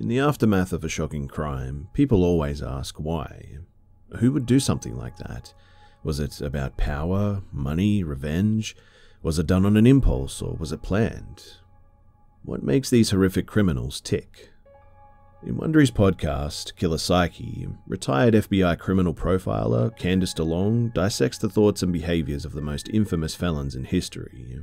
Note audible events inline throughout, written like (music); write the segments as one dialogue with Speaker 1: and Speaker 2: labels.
Speaker 1: In the aftermath of a shocking crime, people always ask why. Who would do something like that? Was it about power, money, revenge? Was it done on an impulse or was it planned? What makes these horrific criminals tick? In Wondery's podcast, Killer Psyche, retired FBI criminal profiler Candice DeLong dissects the thoughts and behaviors of the most infamous felons in history.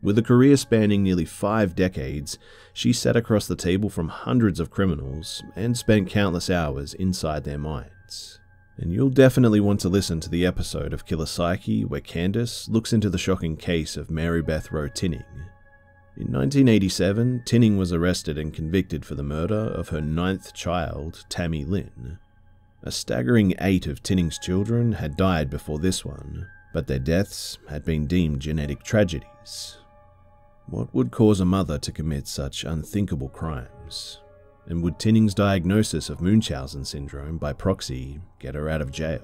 Speaker 1: With a career spanning nearly five decades, she sat across the table from hundreds of criminals and spent countless hours inside their minds. And you'll definitely want to listen to the episode of Killer Psyche where Candice looks into the shocking case of Mary Beth Roe Tinning, in 1987, Tinning was arrested and convicted for the murder of her ninth child, Tammy Lynn. A staggering eight of Tinning's children had died before this one, but their deaths had been deemed genetic tragedies. What would cause a mother to commit such unthinkable crimes? And would Tinning's diagnosis of Munchausen syndrome by proxy get her out of jail?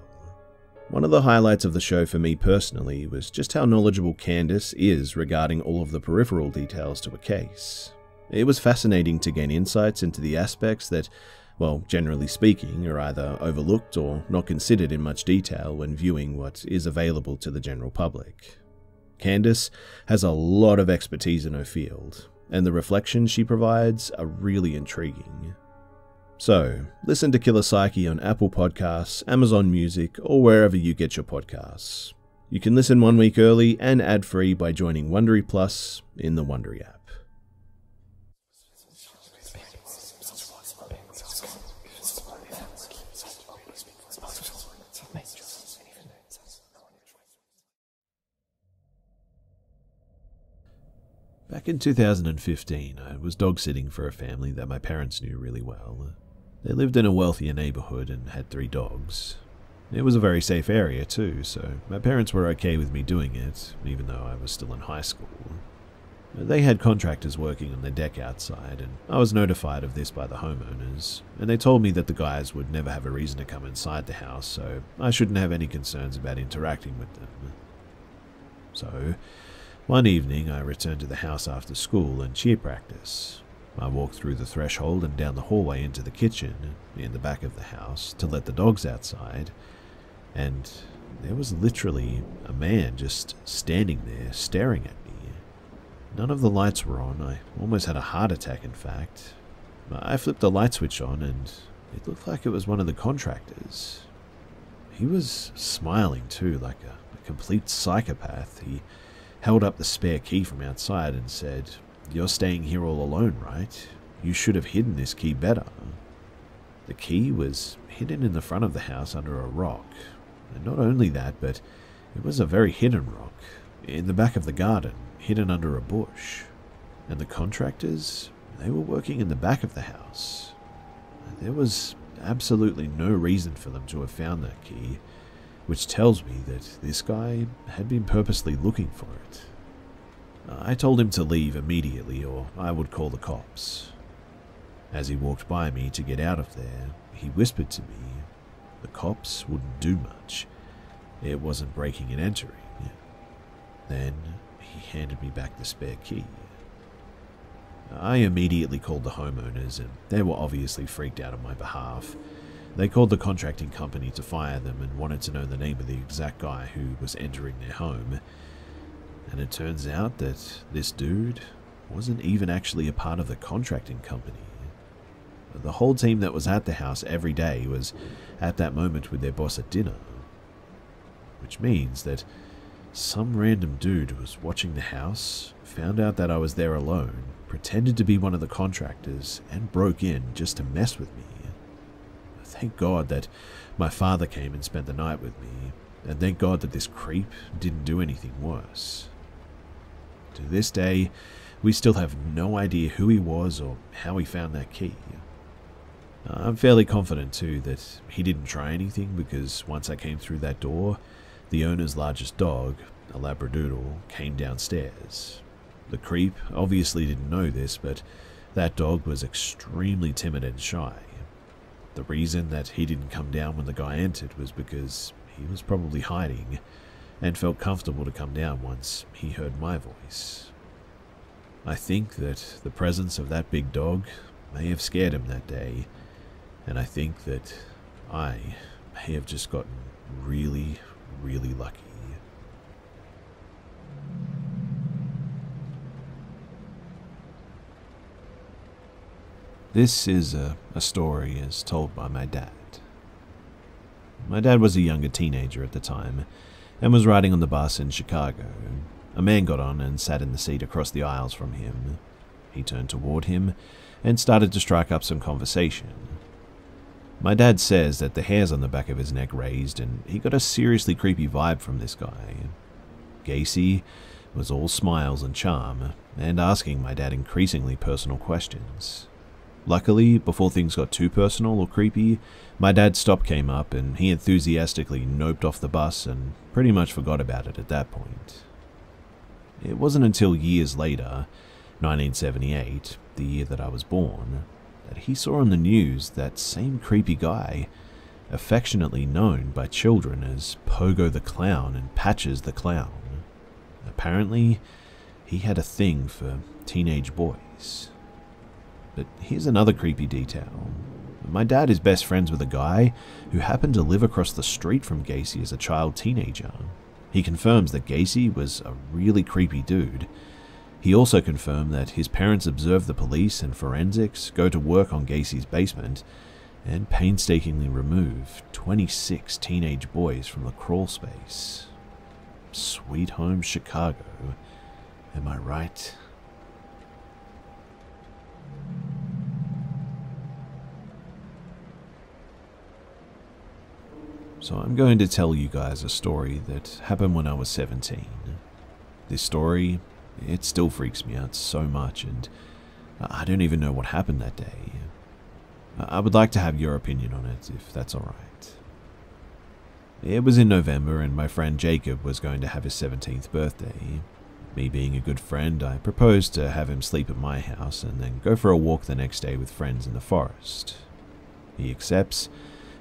Speaker 1: One of the highlights of the show for me personally was just how knowledgeable Candice is regarding all of the peripheral details to a case. It was fascinating to gain insights into the aspects that, well, generally speaking, are either overlooked or not considered in much detail when viewing what is available to the general public. Candice has a lot of expertise in her field, and the reflections she provides are really intriguing. So, listen to Killer Psyche on Apple Podcasts, Amazon Music, or wherever you get your podcasts. You can listen one week early and ad free by joining Wondery Plus in the Wondery app. Back in 2015, I was dog sitting for a family that my parents knew really well. They lived in a wealthier neighborhood and had three dogs. It was a very safe area too, so my parents were okay with me doing it, even though I was still in high school. They had contractors working on their deck outside, and I was notified of this by the homeowners, and they told me that the guys would never have a reason to come inside the house, so I shouldn't have any concerns about interacting with them. So, one evening I returned to the house after school and cheer practice, I walked through the threshold and down the hallway into the kitchen in the back of the house to let the dogs outside, and there was literally a man just standing there staring at me. None of the lights were on. I almost had a heart attack, in fact. I flipped the light switch on, and it looked like it was one of the contractors. He was smiling too, like a, a complete psychopath. He held up the spare key from outside and said, you're staying here all alone, right? You should have hidden this key better. The key was hidden in the front of the house under a rock. And not only that, but it was a very hidden rock, in the back of the garden, hidden under a bush. And the contractors, they were working in the back of the house. There was absolutely no reason for them to have found that key, which tells me that this guy had been purposely looking for it. I told him to leave immediately or I would call the cops. As he walked by me to get out of there, he whispered to me the cops wouldn't do much. It wasn't breaking and entering. Then he handed me back the spare key. I immediately called the homeowners, and they were obviously freaked out on my behalf. They called the contracting company to fire them and wanted to know the name of the exact guy who was entering their home. And it turns out that this dude wasn't even actually a part of the contracting company. The whole team that was at the house every day was at that moment with their boss at dinner. Which means that some random dude was watching the house, found out that I was there alone, pretended to be one of the contractors, and broke in just to mess with me. Thank God that my father came and spent the night with me, and thank God that this creep didn't do anything worse. To this day, we still have no idea who he was or how he found that key. I'm fairly confident too that he didn't try anything because once I came through that door, the owner's largest dog, a Labradoodle, came downstairs. The creep obviously didn't know this, but that dog was extremely timid and shy. The reason that he didn't come down when the guy entered was because he was probably hiding and felt comfortable to come down once he heard my voice. I think that the presence of that big dog may have scared him that day, and I think that I may have just gotten really, really lucky. This is a, a story as told by my dad. My dad was a younger teenager at the time and was riding on the bus in Chicago. A man got on and sat in the seat across the aisles from him. He turned toward him and started to strike up some conversation. My dad says that the hairs on the back of his neck raised, and he got a seriously creepy vibe from this guy. Gacy was all smiles and charm, and asking my dad increasingly personal questions. Luckily, before things got too personal or creepy, my dad's stop came up and he enthusiastically noped off the bus and pretty much forgot about it at that point. It wasn't until years later, 1978, the year that I was born, that he saw on the news that same creepy guy, affectionately known by children as Pogo the Clown and Patches the Clown. Apparently, he had a thing for teenage boys. But here's another creepy detail. My dad is best friends with a guy who happened to live across the street from Gacy as a child teenager. He confirms that Gacy was a really creepy dude. He also confirmed that his parents observed the police and forensics go to work on Gacy's basement and painstakingly remove 26 teenage boys from the crawl space. Sweet home Chicago, am I right? So I'm going to tell you guys a story that happened when I was 17. This story, it still freaks me out so much and I don't even know what happened that day. I would like to have your opinion on it, if that's alright. It was in November and my friend Jacob was going to have his 17th birthday. Me being a good friend, I proposed to have him sleep at my house and then go for a walk the next day with friends in the forest. He accepts,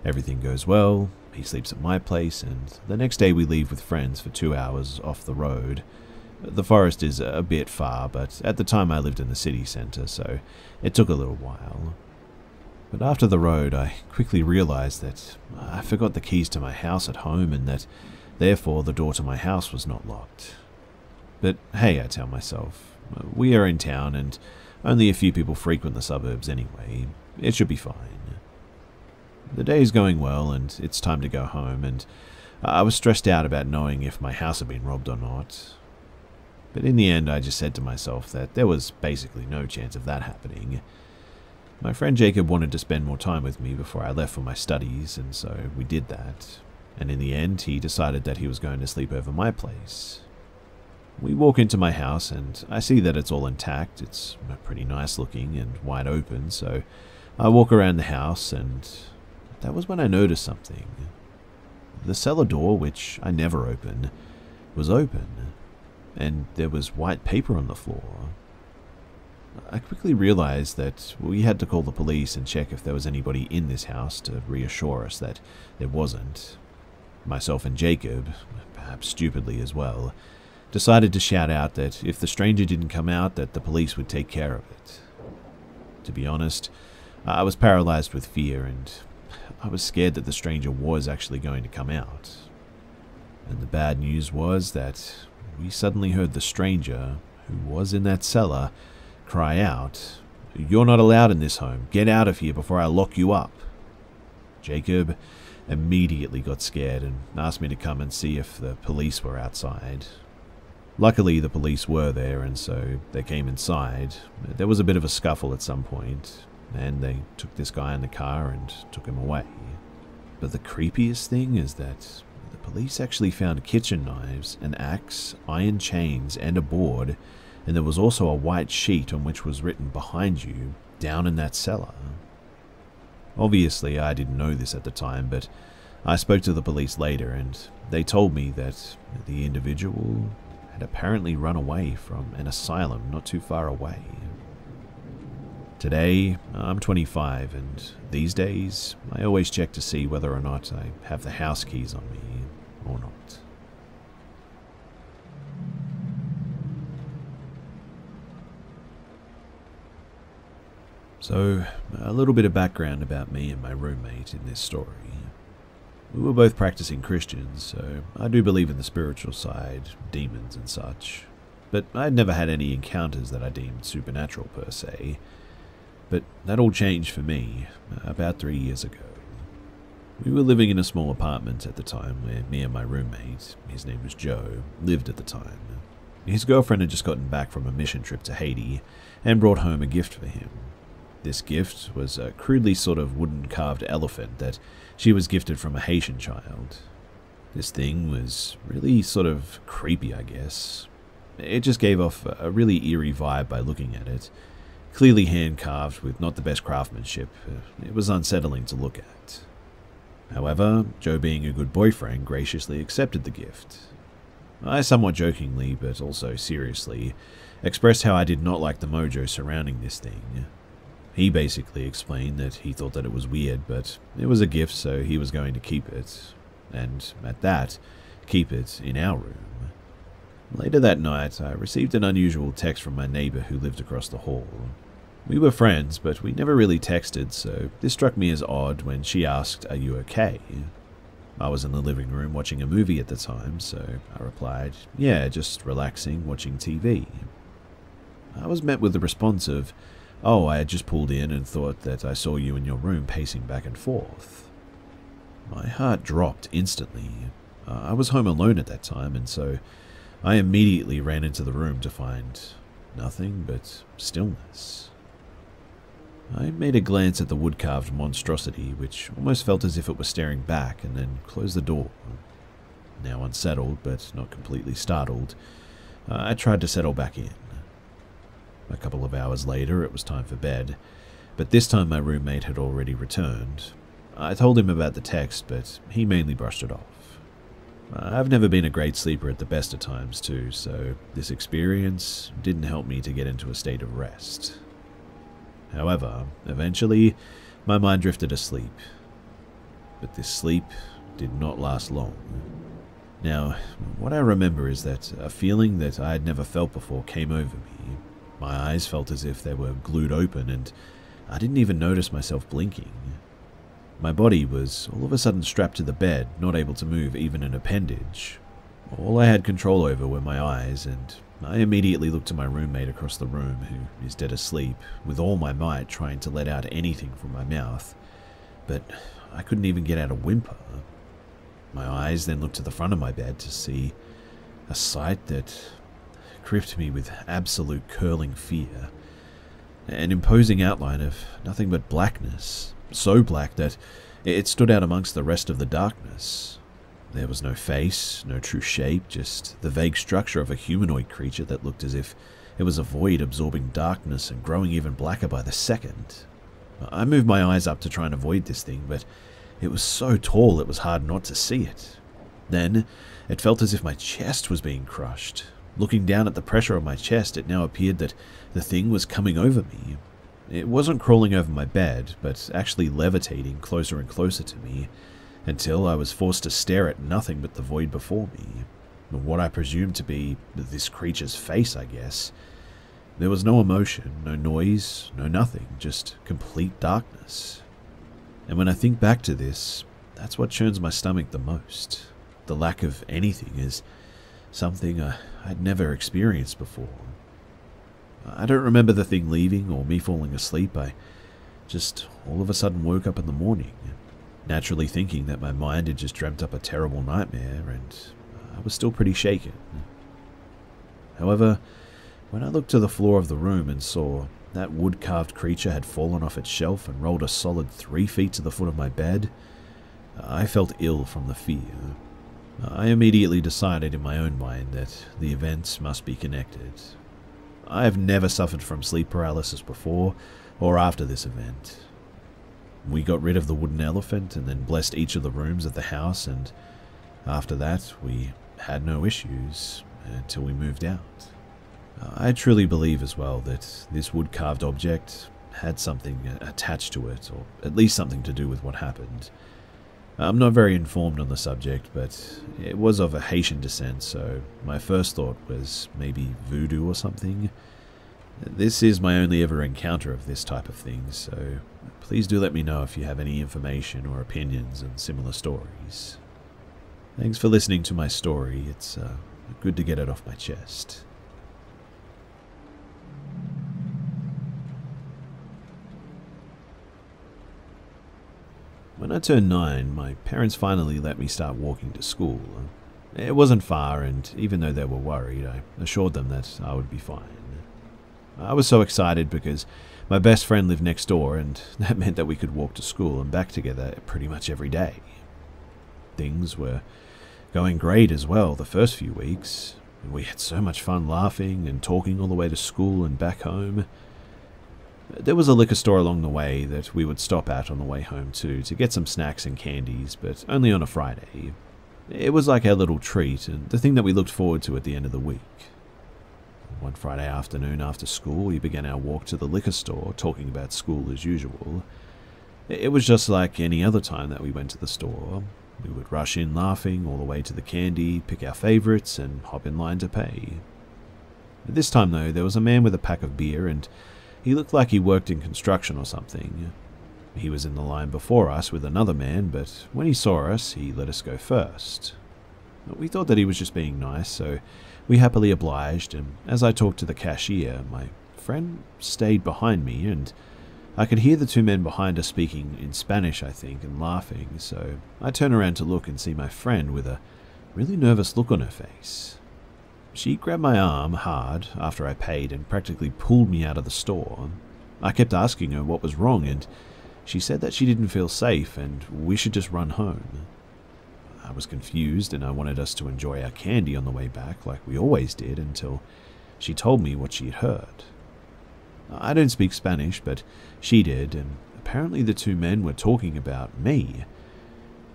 Speaker 1: everything goes well, he sleeps at my place, and the next day we leave with friends for two hours off the road. The forest is a bit far, but at the time I lived in the city centre, so it took a little while. But after the road, I quickly realised that I forgot the keys to my house at home and that, therefore, the door to my house was not locked. But hey, I tell myself, we are in town and only a few people frequent the suburbs anyway. It should be fine. The day is going well, and it's time to go home, and I was stressed out about knowing if my house had been robbed or not. But in the end, I just said to myself that there was basically no chance of that happening. My friend Jacob wanted to spend more time with me before I left for my studies, and so we did that. And in the end, he decided that he was going to sleep over my place. We walk into my house, and I see that it's all intact. It's pretty nice looking and wide open, so I walk around the house, and that was when I noticed something. The cellar door, which I never open, was open, and there was white paper on the floor. I quickly realized that we had to call the police and check if there was anybody in this house to reassure us that there wasn't. Myself and Jacob, perhaps stupidly as well, decided to shout out that if the stranger didn't come out that the police would take care of it. To be honest, I was paralyzed with fear and I was scared that the stranger was actually going to come out. And the bad news was that we suddenly heard the stranger, who was in that cellar, cry out, You're not allowed in this home. Get out of here before I lock you up. Jacob immediately got scared and asked me to come and see if the police were outside. Luckily, the police were there, and so they came inside. There was a bit of a scuffle at some point, and they took this guy in the car and took him away. But the creepiest thing is that the police actually found kitchen knives, an axe, iron chains, and a board, and there was also a white sheet on which was written behind you, down in that cellar. Obviously, I didn't know this at the time, but I spoke to the police later and they told me that the individual had apparently run away from an asylum not too far away. Today, I'm 25, and these days, I always check to see whether or not I have the house keys on me or not. So, a little bit of background about me and my roommate in this story. We were both practicing Christians, so I do believe in the spiritual side, demons and such. But I'd never had any encounters that I deemed supernatural per se. But that all changed for me about three years ago. We were living in a small apartment at the time where me and my roommate, his name was Joe, lived at the time. His girlfriend had just gotten back from a mission trip to Haiti and brought home a gift for him. This gift was a crudely sort of wooden carved elephant that she was gifted from a Haitian child. This thing was really sort of creepy, I guess. It just gave off a really eerie vibe by looking at it. Clearly hand carved with not the best craftsmanship, it was unsettling to look at. However, Joe, being a good boyfriend, graciously accepted the gift. I somewhat jokingly, but also seriously, expressed how I did not like the mojo surrounding this thing. He basically explained that he thought that it was weird, but it was a gift, so he was going to keep it. And at that, keep it in our room. Later that night, I received an unusual text from my neighbor who lived across the hall. We were friends, but we never really texted, so this struck me as odd when she asked, Are you okay? I was in the living room watching a movie at the time, so I replied, Yeah, just relaxing, watching TV. I was met with the response of, Oh, I had just pulled in and thought that I saw you in your room pacing back and forth. My heart dropped instantly. Uh, I was home alone at that time, and so I immediately ran into the room to find nothing but stillness. I made a glance at the wood carved monstrosity, which almost felt as if it were staring back, and then closed the door. Now unsettled, but not completely startled, I tried to settle back in. A couple of hours later, it was time for bed, but this time my roommate had already returned. I told him about the text, but he mainly brushed it off. I've never been a great sleeper at the best of times, too, so this experience didn't help me to get into a state of rest. However, eventually, my mind drifted asleep. But this sleep did not last long. Now, what I remember is that a feeling that I had never felt before came over me, my eyes felt as if they were glued open, and I didn't even notice myself blinking. My body was all of a sudden strapped to the bed, not able to move even an appendage. All I had control over were my eyes, and I immediately looked to my roommate across the room, who is dead asleep, with all my might trying to let out anything from my mouth. But I couldn't even get out a whimper. My eyes then looked to the front of my bed to see a sight that gripped me with absolute curling fear. An imposing outline of nothing but blackness, so black that it stood out amongst the rest of the darkness. There was no face, no true shape, just the vague structure of a humanoid creature that looked as if it was a void absorbing darkness and growing even blacker by the second. I moved my eyes up to try and avoid this thing, but it was so tall it was hard not to see it. Then, it felt as if my chest was being crushed, Looking down at the pressure on my chest, it now appeared that the thing was coming over me. It wasn't crawling over my bed, but actually levitating closer and closer to me, until I was forced to stare at nothing but the void before me. What I presumed to be this creature's face, I guess. There was no emotion, no noise, no nothing, just complete darkness. And when I think back to this, that's what churns my stomach the most. The lack of anything is something uh, I'd never experienced before. I don't remember the thing leaving or me falling asleep. I just all of a sudden woke up in the morning, naturally thinking that my mind had just dreamt up a terrible nightmare, and I was still pretty shaken. However, when I looked to the floor of the room and saw that wood carved creature had fallen off its shelf and rolled a solid three feet to the foot of my bed, I felt ill from the fear. I immediately decided in my own mind that the events must be connected. I have never suffered from sleep paralysis before or after this event. We got rid of the wooden elephant and then blessed each of the rooms of the house, and after that, we had no issues until we moved out. I truly believe as well that this wood carved object had something attached to it, or at least something to do with what happened. I'm not very informed on the subject, but it was of a Haitian descent, so my first thought was maybe voodoo or something. This is my only ever encounter of this type of thing, so please do let me know if you have any information or opinions and similar stories. Thanks for listening to my story. It's uh, good to get it off my chest. When I turned nine, my parents finally let me start walking to school. It wasn't far, and even though they were worried, I assured them that I would be fine. I was so excited because my best friend lived next door, and (laughs) that meant that we could walk to school and back together pretty much every day. Things were going great as well the first few weeks. And we had so much fun laughing and talking all the way to school and back home. There was a liquor store along the way that we would stop at on the way home too to get some snacks and candies, but only on a Friday. It was like our little treat and the thing that we looked forward to at the end of the week. One Friday afternoon after school, we began our walk to the liquor store, talking about school as usual. It was just like any other time that we went to the store. We would rush in laughing all the way to the candy, pick our favorites, and hop in line to pay. This time, though, there was a man with a pack of beer, and he looked like he worked in construction or something. He was in the line before us with another man, but when he saw us, he let us go first. We thought that he was just being nice, so we happily obliged, and as I talked to the cashier, my friend stayed behind me, and I could hear the two men behind us speaking in Spanish, I think, and laughing, so I turned around to look and see my friend with a really nervous look on her face. She grabbed my arm hard after I paid and practically pulled me out of the store. I kept asking her what was wrong, and she said that she didn't feel safe and we should just run home. I was confused and I wanted us to enjoy our candy on the way back like we always did until she told me what she had heard. I don't speak Spanish, but she did, and apparently the two men were talking about me.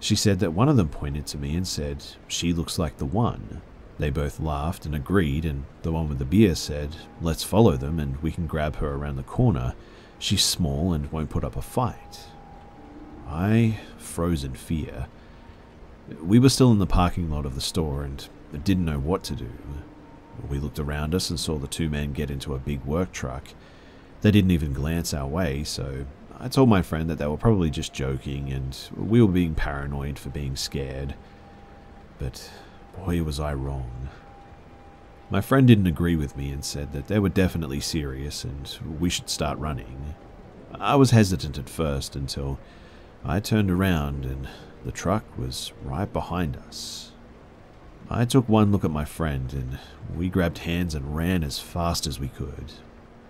Speaker 1: She said that one of them pointed to me and said, She looks like the one. They both laughed and agreed, and the one with the beer said, Let's follow them and we can grab her around the corner. She's small and won't put up a fight. I froze in fear. We were still in the parking lot of the store and didn't know what to do. We looked around us and saw the two men get into a big work truck. They didn't even glance our way, so I told my friend that they were probably just joking and we were being paranoid for being scared. But boy, was I wrong. My friend didn't agree with me and said that they were definitely serious and we should start running. I was hesitant at first until I turned around and the truck was right behind us. I took one look at my friend and we grabbed hands and ran as fast as we could.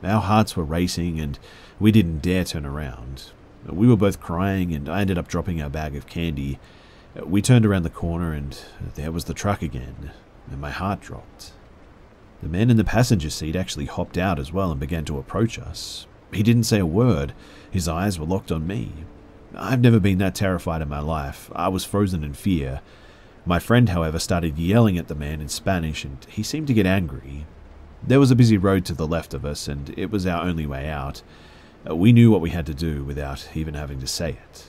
Speaker 1: Our hearts were racing and we didn't dare turn around. We were both crying and I ended up dropping our bag of candy. We turned around the corner and there was the truck again, and my heart dropped. The man in the passenger seat actually hopped out as well and began to approach us. He didn't say a word, his eyes were locked on me. I've never been that terrified in my life. I was frozen in fear. My friend, however, started yelling at the man in Spanish and he seemed to get angry. There was a busy road to the left of us, and it was our only way out. We knew what we had to do without even having to say it.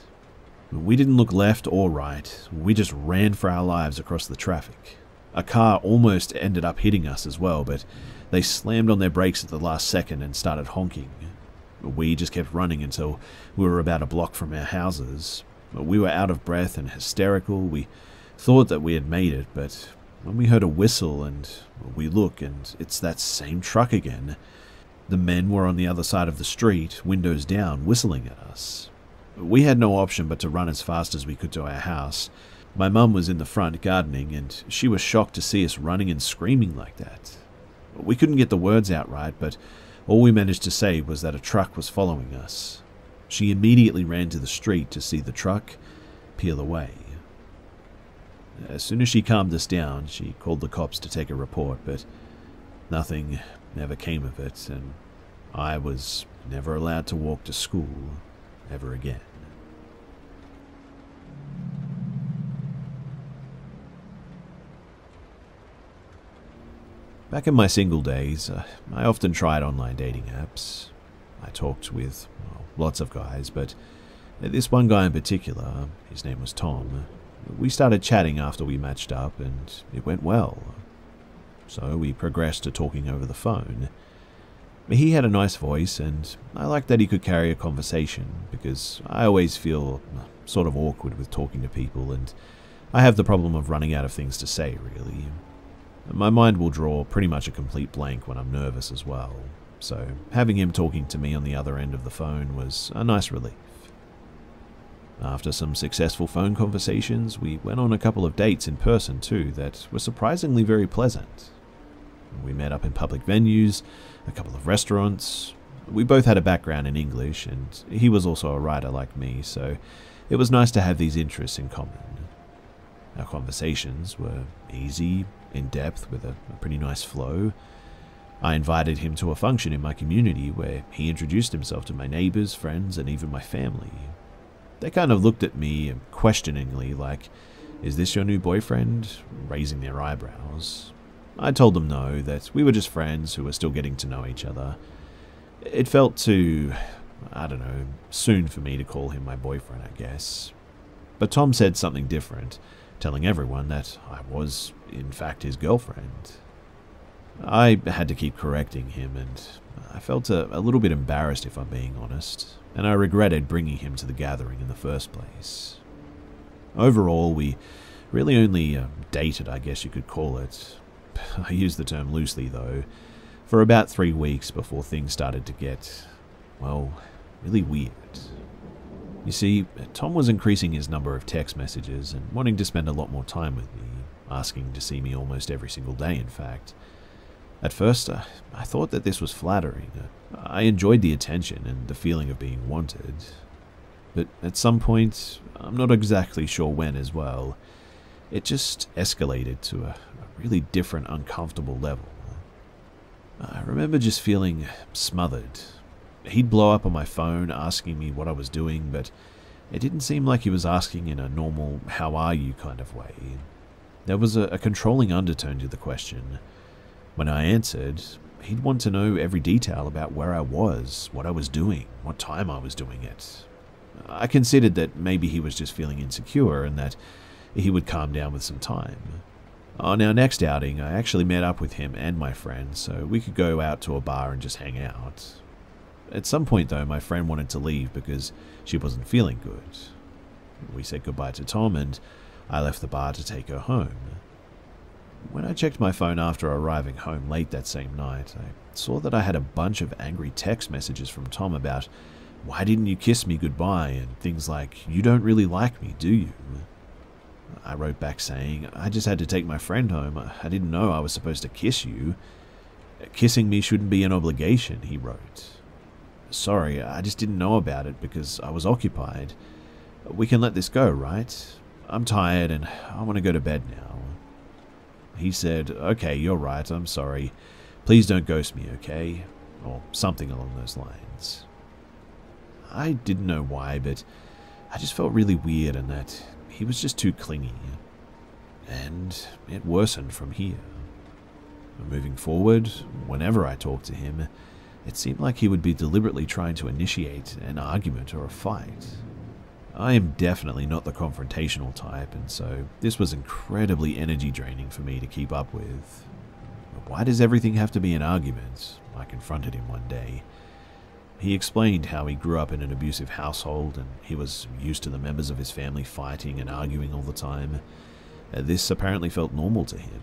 Speaker 1: We didn't look left or right, we just ran for our lives across the traffic. A car almost ended up hitting us as well, but they slammed on their brakes at the last second and started honking. We just kept running until we were about a block from our houses. We were out of breath and hysterical. We thought that we had made it, but when we heard a whistle and we look and it's that same truck again. The men were on the other side of the street, windows down, whistling at us. We had no option but to run as fast as we could to our house. My mum was in the front gardening, and she was shocked to see us running and screaming like that. We couldn't get the words out right, but all we managed to say was that a truck was following us. She immediately ran to the street to see the truck peel away. As soon as she calmed us down, she called the cops to take a report, but nothing ever came of it, and I was never allowed to walk to school ever again. Back in my single days, uh, I often tried online dating apps. I talked with well, lots of guys, but this one guy in particular, his name was Tom, we started chatting after we matched up, and it went well. So we progressed to talking over the phone. He had a nice voice, and I liked that he could carry a conversation because I always feel uh, sort of awkward with talking to people, and I have the problem of running out of things to say, really. My mind will draw pretty much a complete blank when I'm nervous as well, so having him talking to me on the other end of the phone was a nice relief. After some successful phone conversations, we went on a couple of dates in person too that were surprisingly very pleasant. We met up in public venues, a couple of restaurants. We both had a background in English, and he was also a writer like me, so it was nice to have these interests in common. Our conversations were easy, in depth, with a, pretty nice flow. I invited him to a function in my community where he introduced himself to my neighbors, friends, and even my family. They kind of looked at me questioningly, like, Is this your new boyfriend? raising their eyebrows. I told them no, that we were just friends who were still getting to know each other. It felt too, I don't know, soon for me to call him my boyfriend, I guess. But Tom said something different, telling everyone that I was, in fact, his girlfriend. I had to keep correcting him, and I felt a, a little bit embarrassed if I'm being honest and I regretted bringing him to the gathering in the first place. Overall, we really only uh, dated, I guess you could call it. I use the term loosely, though, for about three weeks before things started to get, well, really weird. You see, Tom was increasing his number of text messages and wanting to spend a lot more time with me, asking to see me almost every single day, in fact. At first, uh, I thought that this was flattering. I enjoyed the attention and the feeling of being wanted. But at some point, I'm not exactly sure when as well, it just escalated to a really different, uncomfortable level. I remember just feeling smothered. He'd blow up on my phone asking me what I was doing, but it didn't seem like he was asking in a normal, how are you kind of way. There was a, a controlling undertone to the question when I answered, he'd want to know every detail about where I was, what I was doing, what time I was doing it. I considered that maybe he was just feeling insecure and that he would calm down with some time. Oh, On our next outing, I actually met up with him and my friend so we could go out to a bar and just hang out. At some point, though, my friend wanted to leave because she wasn't feeling good. We said goodbye to Tom and I left the bar to take her home. When I checked my phone after arriving home late that same night, I saw that I had a bunch of angry text messages from Tom about, why didn't you kiss me goodbye, and things like, you don't really like me, do you? I wrote back saying, I just had to take my friend home. I didn't know I was supposed to kiss you. Kissing me shouldn't be an obligation, he wrote. Sorry, I just didn't know about it because I was occupied. We can let this go, right? I'm tired and I want to go to bed now. He said, Okay, you're right, I'm sorry. Please don't ghost me, okay? Or something along those lines. I didn't know why, but I just felt really weird and that he was just too clingy. And it worsened from here. Moving forward, whenever I talked to him, it seemed like he would be deliberately trying to initiate an argument or a fight. I am definitely not the confrontational type, and so this was incredibly energy draining for me to keep up with. Why does everything have to be an argument? I confronted him one day. He explained how he grew up in an abusive household and he was used to the members of his family fighting and arguing all the time. Uh, this apparently felt normal to him.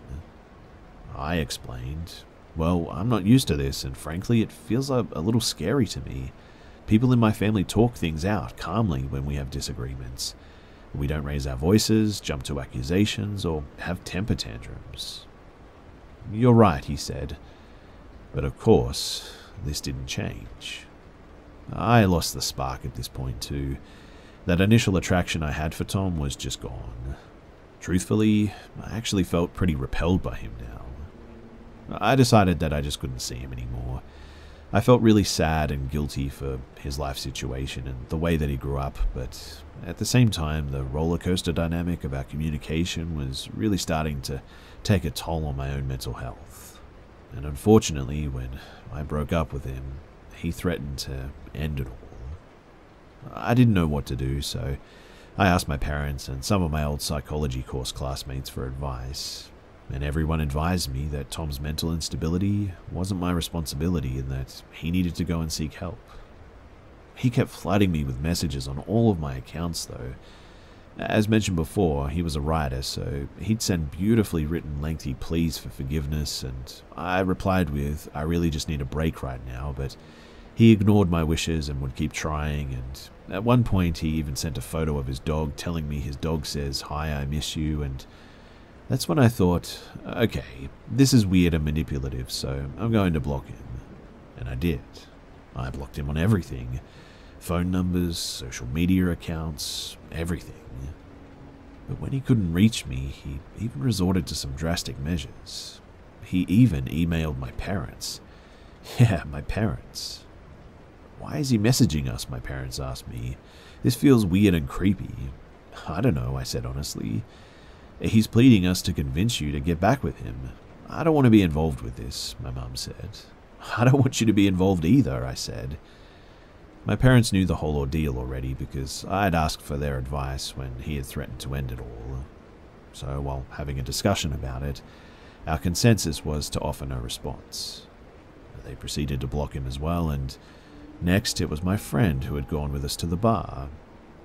Speaker 1: I explained, Well, I'm not used to this, and frankly, it feels a, a little scary to me. People in my family talk things out calmly when we have disagreements. We don't raise our voices, jump to accusations, or have temper tantrums. You're right, he said. But of course, this didn't change. I lost the spark at this point, too. That initial attraction I had for Tom was just gone. Truthfully, I actually felt pretty repelled by him now. I decided that I just couldn't see him anymore. I felt really sad and guilty for his life situation and the way that he grew up, but at the same time, the roller coaster dynamic of our communication was really starting to take a toll on my own mental health. And unfortunately, when I broke up with him, he threatened to end it all. I didn't know what to do, so I asked my parents and some of my old psychology course classmates for advice. and everyone advised me that Tom's mental instability wasn't my responsibility and that he needed to go and seek help. He kept flooding me with messages on all of my accounts, though. As mentioned before, he was a writer, so he'd send beautifully written lengthy pleas for forgiveness, and I replied with, I really just need a break right now, but he ignored my wishes and would keep trying, and at one point he even sent a photo of his dog telling me his dog says, Hi, I miss you, and that's when I thought, okay, this is weird and manipulative, so I'm going to block him. And I did. I blocked him on everything phone numbers, social media accounts, everything. But when he couldn't reach me, he even resorted to some drastic measures. He even emailed my parents. (laughs) Yeah, my parents. Why is he messaging us? My parents asked me. This feels weird and creepy. I don't know, I said honestly. He's pleading us to convince you to get back with him. I don't want to be involved with this, my mum said. I don't want you to be involved either, I said. My parents knew the whole ordeal already because I had asked for their advice when he had threatened to end it all. So, while having a discussion about it, our consensus was to offer no response. They proceeded to block him as well, and next it was my friend who had gone with us to the bar.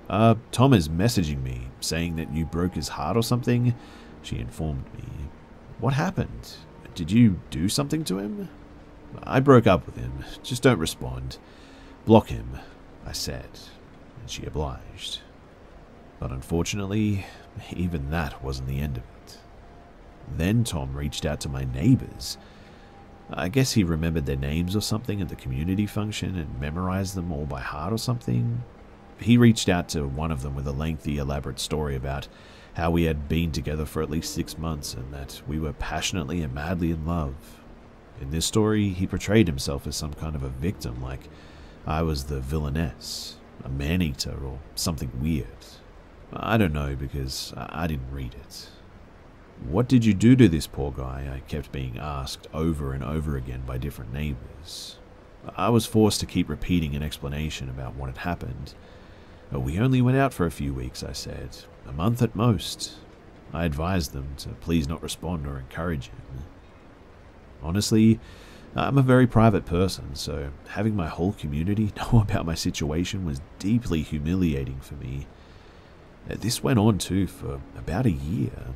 Speaker 1: Uh, Tom is messaging me, saying that you broke his heart or something, she informed me. What happened? Did you do something to him? I broke up with him. Just don't respond. Block him, I said, and she obliged. But unfortunately, even that wasn't the end of it. Then Tom reached out to my neighbors. I guess he remembered their names or something at the community function and memorized them all by heart or something. He reached out to one of them with a lengthy, elaborate story about how we had been together for at least six months and that we were passionately and madly in love. In this story, he portrayed himself as some kind of a victim, like I was the villainess, a man eater, or something weird. I don't know because I didn't read it. What did you do to this poor guy? I kept being asked over and over again by different neighbors. I was forced to keep repeating an explanation about what had happened. We only went out for a few weeks, I said. A month at most. I advised them to please not respond or encourage him. Honestly, I'm a very private person, so having my whole community (laughs) know about my situation was deeply humiliating for me. This went on too for about a year.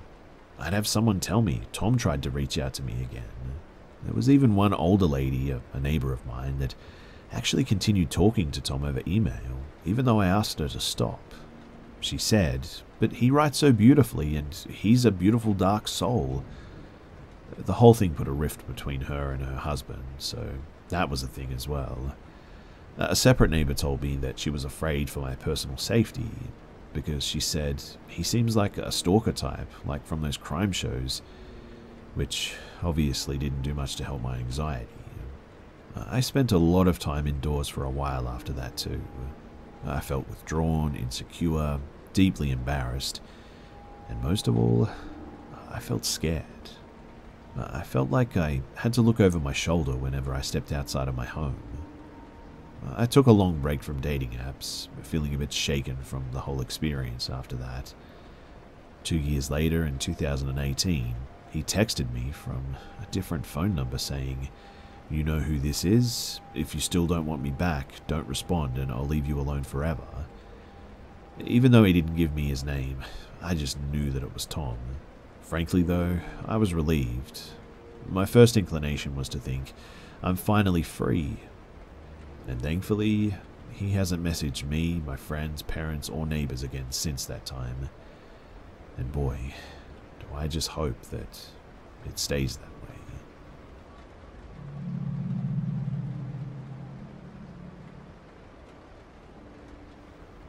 Speaker 1: I'd have someone tell me Tom tried to reach out to me again. There was even one older lady, a, neighbor of mine, that actually continued talking to Tom over email, even though I asked her to stop. She said, But he writes so beautifully, and he's a beautiful dark soul. The whole thing put a rift between her and her husband, so that was a thing as well. A separate neighbor told me that she was afraid for my personal safety because she said he seems like a stalker type, like from those crime shows, which obviously didn't do much to help my anxiety. I spent a lot of time indoors for a while after that, too. I felt withdrawn, insecure, deeply embarrassed, and most of all, I felt scared. I felt like I had to look over my shoulder whenever I stepped outside of my home. I took a long break from dating apps, feeling a bit shaken from the whole experience after that. Two years later, in 2018, he texted me from a different phone number saying, You know who this is? If you still don't want me back, don't respond and I'll leave you alone forever. Even though he didn't give me his name, I just knew that it was Tom. Frankly, though, I was relieved. My first inclination was to think, I'm finally free. And thankfully, he hasn't messaged me, my friends, parents, or neighbors again since that time. And boy, do I just hope that it stays that way.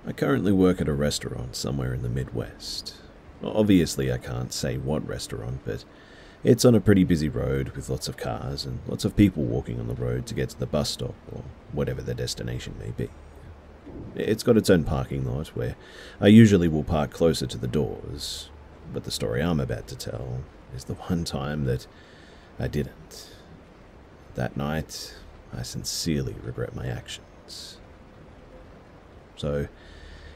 Speaker 1: I currently work at a restaurant somewhere in the Midwest. Obviously, I can't say what restaurant, but it's on a pretty busy road with lots of cars and lots of people walking on the road to get to the bus stop or whatever their destination may be. It's got its own parking lot where I usually will park closer to the doors, but the story I'm about to tell is the one time that I didn't. That night, I sincerely regret my actions. So,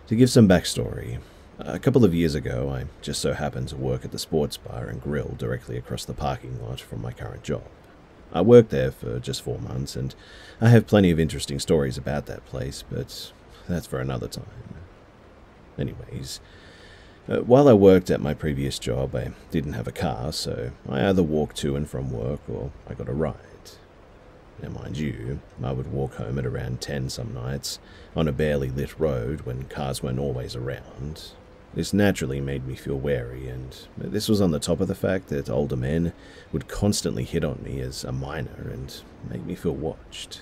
Speaker 1: to give some backstory, A couple of years ago, I just so happened to work at the sports bar and grill directly across the parking lot from my current job. I worked there for just four months, and I have plenty of interesting stories about that place, but that's for another time. Anyways, uh, while I worked at my previous job, I didn't have a car, so I either walked to and from work or I got a ride. Now, mind you, I would walk home at around 10 some nights on a barely lit road when cars weren't always around, this naturally made me feel wary, and this was on the top of the fact that older men would constantly hit on me as a minor and make me feel watched.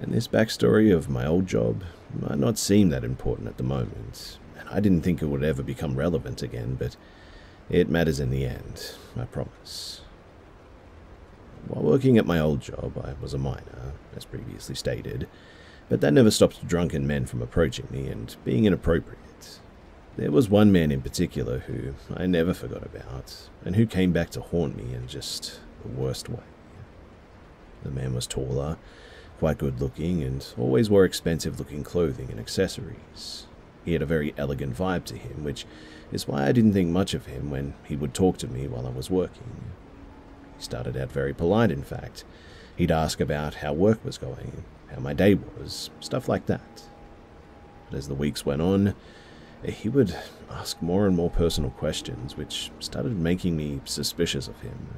Speaker 1: And this backstory of my old job might not seem that important at the moment, and I didn't think it would ever become relevant again, but it matters in the end, I promise. While working at my old job, I was a minor, as previously stated, but that never stopped drunken men from approaching me and being inappropriate. There was one man in particular who I never forgot about, and who came back to haunt me in just the worst way. The man was taller, quite good looking, and always wore expensive looking clothing and accessories. He had a very elegant vibe to him, which is why I didn't think much of him when he would talk to me while I was working. He started out very polite, in fact. He'd ask about how work was going, how my day was, stuff like that. But as the weeks went on, he would ask more and more personal questions, which started making me suspicious of him.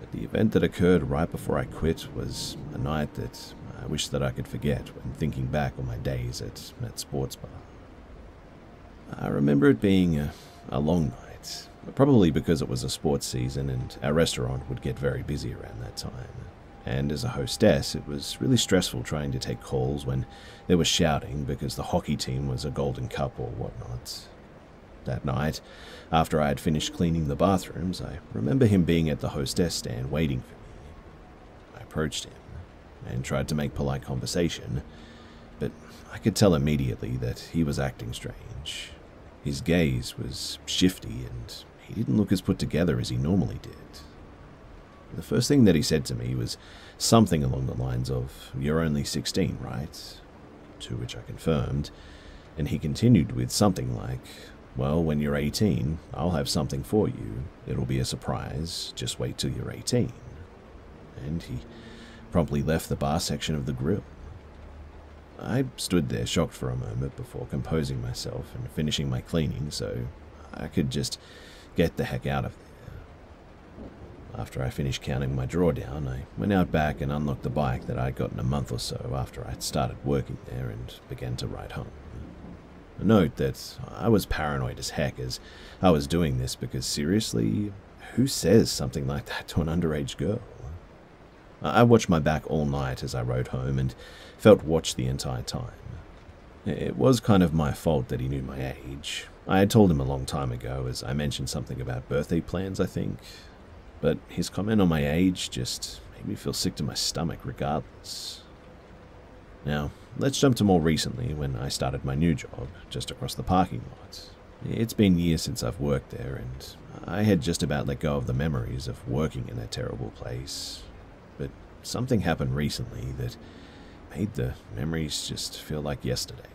Speaker 1: But the event that occurred right before I quit was a night that I wish that I could forget when thinking back on my days at that sports bar. I remember it being a, a long night, probably because it was a sports season and our restaurant would get very busy around that time and as a hostess, it was really stressful trying to take calls when there was shouting because the hockey team was a Golden Cup or whatnot. That night, after I had finished cleaning the bathrooms, I remember him being at the hostess stand waiting for me. I approached him and tried to make polite conversation, but I could tell immediately that he was acting strange. His gaze was shifty and he didn't look as put together as he normally did. The first thing that he said to me was something along the lines of, You're only 16, right? To which I confirmed, and he continued with something like, Well, when you're 18, I'll have something for you. It'll be a surprise. Just wait till you're 18. And he promptly left the bar section of the grill. I stood there shocked for a moment before composing myself and finishing my cleaning so I could just get the heck out of there. After I finished counting my drawdown, I went out back and unlocked the bike that I'd gotten a month or so after I'd started working there and began to ride home. Note that I was paranoid as heck as I was doing this because seriously, who says something like that to an underage girl? I watched my back all night as I rode home and felt watched the entire time. It was kind of my fault that he knew my age. I had told him a long time ago, as I mentioned something about birthday plans, I think, but his comment on my age just made me feel sick to my stomach regardless. Now, let's jump to more recently when I started my new job, just across the parking lot. It's been years since I've worked there, and I had just about let go of the memories of working in that terrible place. But something happened recently that made the memories just feel like yesterday.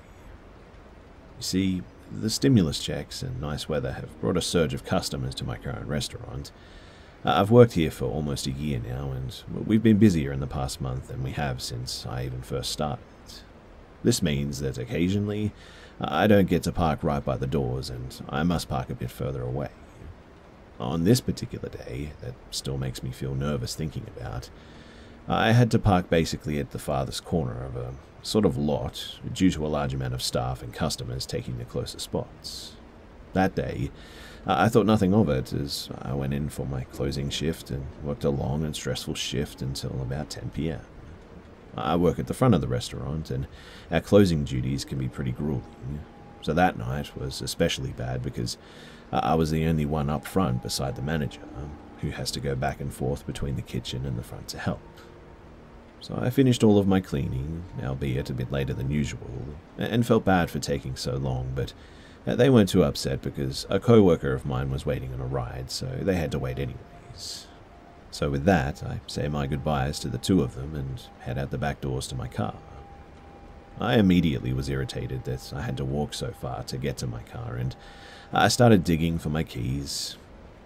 Speaker 1: You see, the stimulus checks and nice weather have brought a surge of customers to my current restaurant, Uh, I've worked here for almost a year now, and we've been busier in the past month than we have since I even first started. This means that occasionally uh, I don't get to park right by the doors, and I must park a bit further away. On this particular day, that still makes me feel nervous thinking about, I had to park basically at the farthest corner of a sort of lot due to a large amount of staff and customers taking the closest spots. That day, I thought nothing of it as I went in for my closing shift and worked a long and stressful shift until about 10 pm. I work at the front of the restaurant, and our closing duties can be pretty grueling. So that night was especially bad because I was the only one up front beside the manager, um, who has to go back and forth between the kitchen and the front to help. So I finished all of my cleaning, albeit a bit later than usual, and felt bad for taking so long, but uh, they weren't too upset because a co worker of mine was waiting on a ride, so they had to wait anyways. So, with that, I say my goodbyes to the two of them and head out the back doors to my car. I immediately was irritated that I had to walk so far to get to my car, and I started digging for my keys.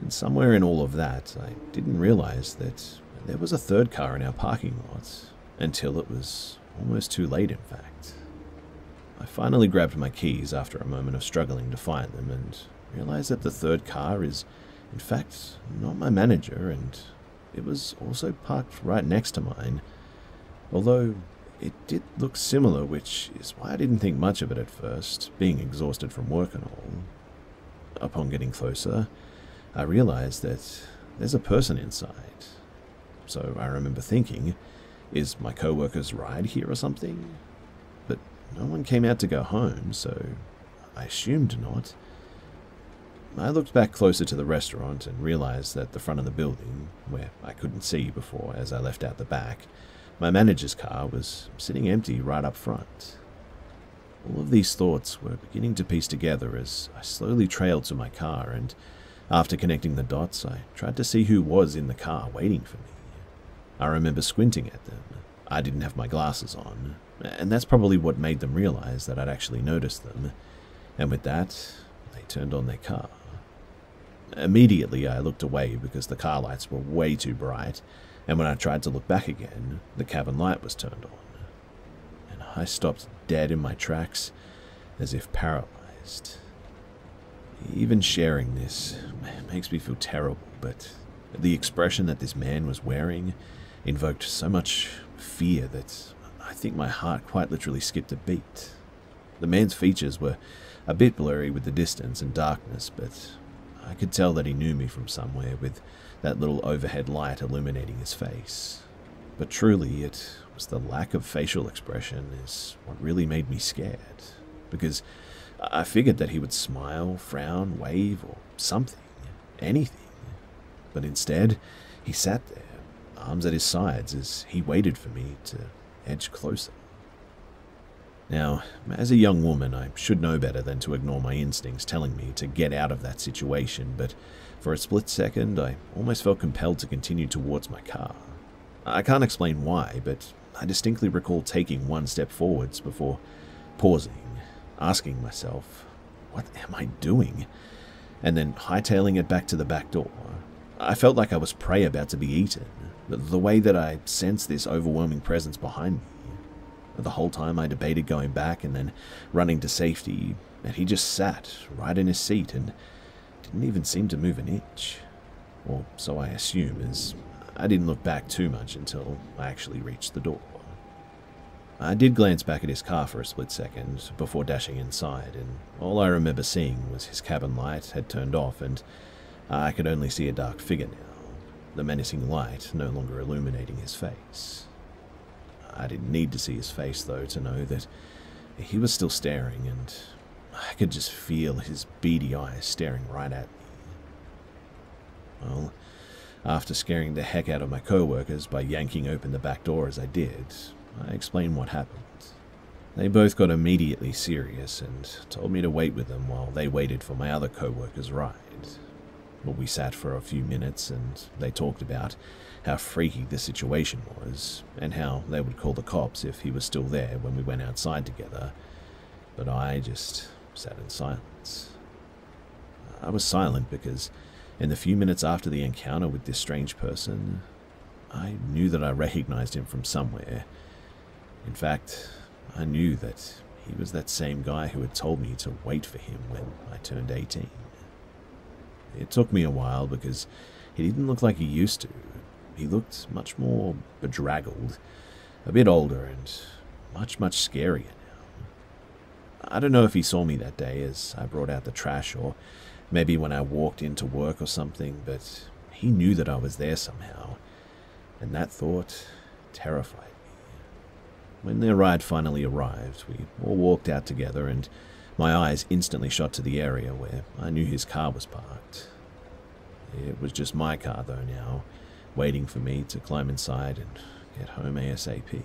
Speaker 1: And somewhere in all of that, I didn't realize that there was a third car in our parking lot until it was almost too late, in fact. I finally grabbed my keys after a moment of struggling to find them and realized that the third car is, in fact, not my manager, and it was also parked right next to mine. Although it did look similar, which is why I didn't think much of it at first, being exhausted from work and all. Upon getting closer, I realized that there's a person inside. So I remember thinking, is my co-worker's ride here or something? No one came out to go home, so I assumed not. I looked back closer to the restaurant and realized that the front of the building, where I couldn't see before as I left out the back, my manager's car was sitting empty right up front. All of these thoughts were beginning to piece together as I slowly trailed to my car, and after connecting the dots, I tried to see who was in the car waiting for me. I remember squinting at them. I didn't have my glasses on, and that's probably what made them realize that I'd actually noticed them. And with that, they turned on their car. Immediately, I looked away because the car lights were way too bright, and when I tried to look back again, the cabin light was turned on. And I stopped dead in my tracks, as if paralyzed. Even sharing this makes me feel terrible, but the expression that this man was wearing invoked so much fear that I think my heart quite literally skipped a beat. The man's features were a bit blurry with the distance and darkness, but I could tell that he knew me from somewhere with that little overhead light illuminating his face. But truly, it was the lack of facial expression is what really made me scared, because I figured that he would smile, frown, wave, or something, anything. But instead, he sat there, arms at his sides, as he waited for me to edge closer. Now, as a young woman, I should know better than to ignore my instincts telling me to get out of that situation, but for a split second, I almost felt compelled to continue towards my car. I can't explain why, but I distinctly recall taking one step forwards before pausing, asking myself, what am I doing? And then hightailing it back to the back door. I felt like I was prey about to be eaten, the way that I sensed this overwhelming presence behind me. The whole time I debated going back and then running to safety, and he just sat right in his seat and didn't even seem to move an inch. Or so I assume, as I didn't look back too much until I actually reached the door. I did glance back at his car for a split second before dashing inside, and all I remember seeing was his cabin light had turned off and I could only see a dark figure now, the menacing light no longer illuminating his face. I didn't need to see his face, though, to know that he was still staring, and I could just feel his beady eyes staring right at me. Well, after scaring the heck out of my co-workers by yanking open the back door as I did, I explained what happened. They both got immediately serious and told me to wait with them while they waited for my other co-worker's ride. But we sat for a few minutes and they talked about how freaky the situation was and how they would call the cops if he was still there when we went outside together. But I just sat in silence. I was silent because in the few minutes after the encounter with this strange person, I knew that I recognized him from somewhere. In fact, I knew that he was that same guy who had told me to wait for him when I turned 18. It took me a while because he didn't look like he used to. He looked much more bedraggled, a bit older, and much, much scarier now. I don't know if he saw me that day as I brought out the trash or maybe when I walked into work or something, but he knew that I was there somehow, and that thought terrified me. When their ride finally arrived, we all walked out together, and my eyes instantly shot to the area where I knew his car was parked. It was just my car, though, now, waiting for me to climb inside and get home ASAP.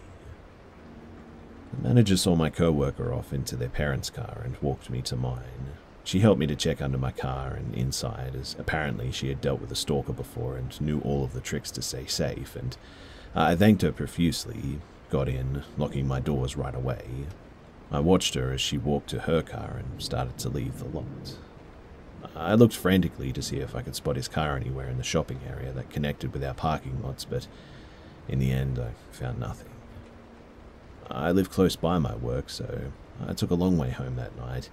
Speaker 1: The manager saw my co-worker off into their parents' car and walked me to mine. She helped me to check under my car and inside, as apparently she had dealt with a stalker before and knew all of the tricks to stay safe, and I thanked her profusely, got in, locking my doors right away. I watched her as she walked to her car and started to leave the lot. I looked frantically to see if I could spot his car anywhere in the shopping area that connected with our parking lots, but in the end I found nothing. I live close by my work, so I took a long way home that night,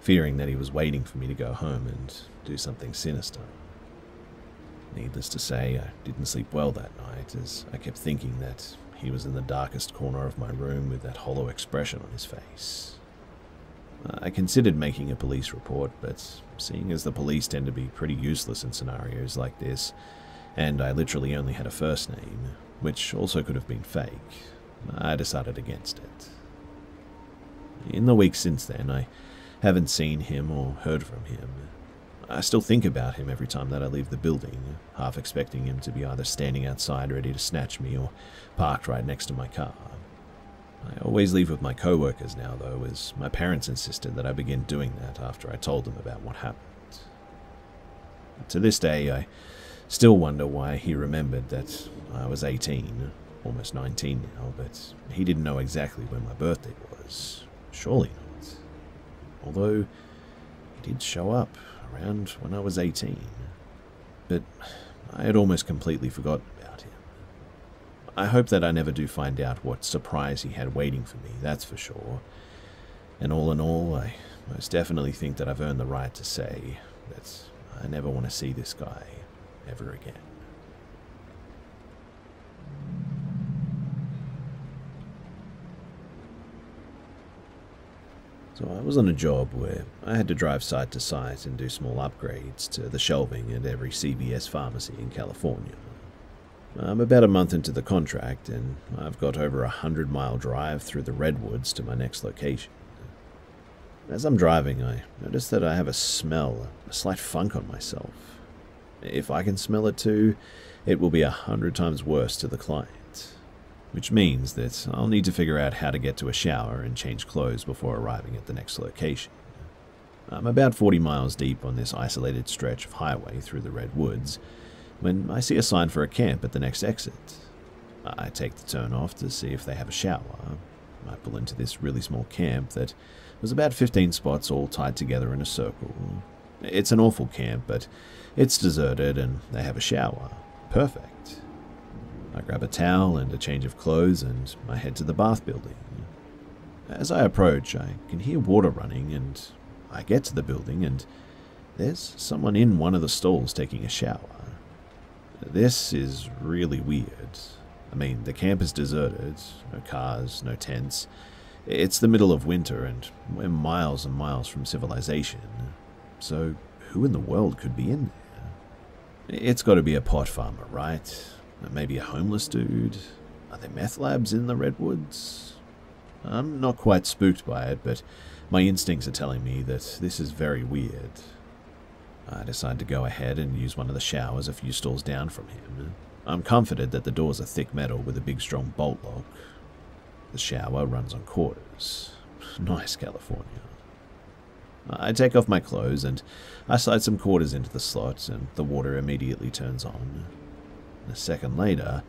Speaker 1: fearing that he was waiting for me to go home and do something sinister. Needless to say, I didn't sleep well that night as I kept thinking that he was in the darkest corner of my room with that hollow expression on his face. I considered making a police report, but seeing as the police tend to be pretty useless in scenarios like this, and I literally only had a first name, which also could have been fake, I decided against it. In the weeks since then, I haven't seen him or heard from him. I still think about him every time that I leave the building, half expecting him to be either standing outside ready to snatch me or parked right next to my car. I always leave with my co-workers now, though, as my parents insisted that I begin doing that after I told them about what happened. To this day, I still wonder why he remembered that I was 18, almost 19 now, but he didn't know exactly when my birthday was. Surely not. Although, he did show up around when I was 18. But I had almost completely forgotten about him. I hope that I never do find out what surprise he had waiting for me, that's for sure. And all in all, I most definitely think that I've earned the right to say that I never want to see this guy ever again. So I was on a job where I had to drive site to site and do small upgrades to the shelving at every CVS pharmacy in California. I'm about a month into the contract and I've got over a hundred mile drive through the redwoods to my next location. As I'm driving, I notice that I have a smell, a slight funk on myself. If I can smell it too, it will be a hundred times worse to the client which means that I'll need to figure out how to get to a shower and change clothes before arriving at the next location. I'm about 40 miles deep on this isolated stretch of highway through the Red Woods when I see a sign for a camp at the next exit. I take the turn off to see if they have a shower. I pull into this really small camp that was about 15 spots all tied together in a circle. It's an awful camp, but it's deserted and they have a shower. Perfect. I grab a towel and a change of clothes and I head to the bath building. As I approach, I can hear water running and I get to the building and there's someone in one of the stalls taking a shower. This is really weird. I mean, the camp is deserted, no cars, no tents. It's the middle of winter and we're miles and miles from civilization. So, who in the world could be in there? It's got to be a pot farmer, right? Maybe a homeless dude? Are there meth labs in the Redwoods? I'm not quite spooked by it, but my instincts are telling me that this is very weird. I decide to go ahead and use one of the showers a few stalls down from him. I'm comforted that the doors are thick metal with a big strong bolt lock. The shower runs on quarters. (laughs) Nice California. I take off my clothes and I slide some quarters into the slot and the water immediately turns on. A second later,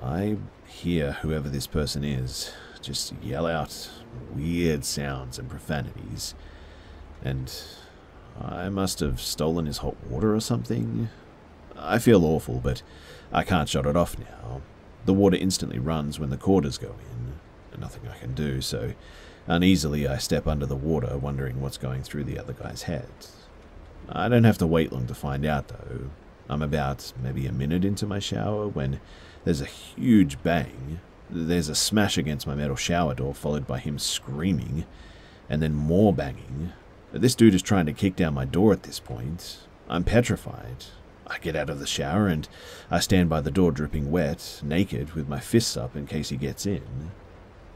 Speaker 1: I hear whoever this person is just yell out weird sounds and profanities, and I must have stolen his hot water or something. I feel awful, but I can't shut it off now. The water instantly runs when the quarters go in. Nothing I can do, so uneasily I step under the water, wondering what's going through the other guy's head. I don't have to wait long to find out, though. I'm about maybe a minute into my shower when there's a huge bang. There's a smash against my metal shower door, followed by him screaming, and then more banging. This dude is trying to kick down my door at this point. I'm petrified. I get out of the shower and I stand by the door dripping wet, naked, with my fists up in case he gets in.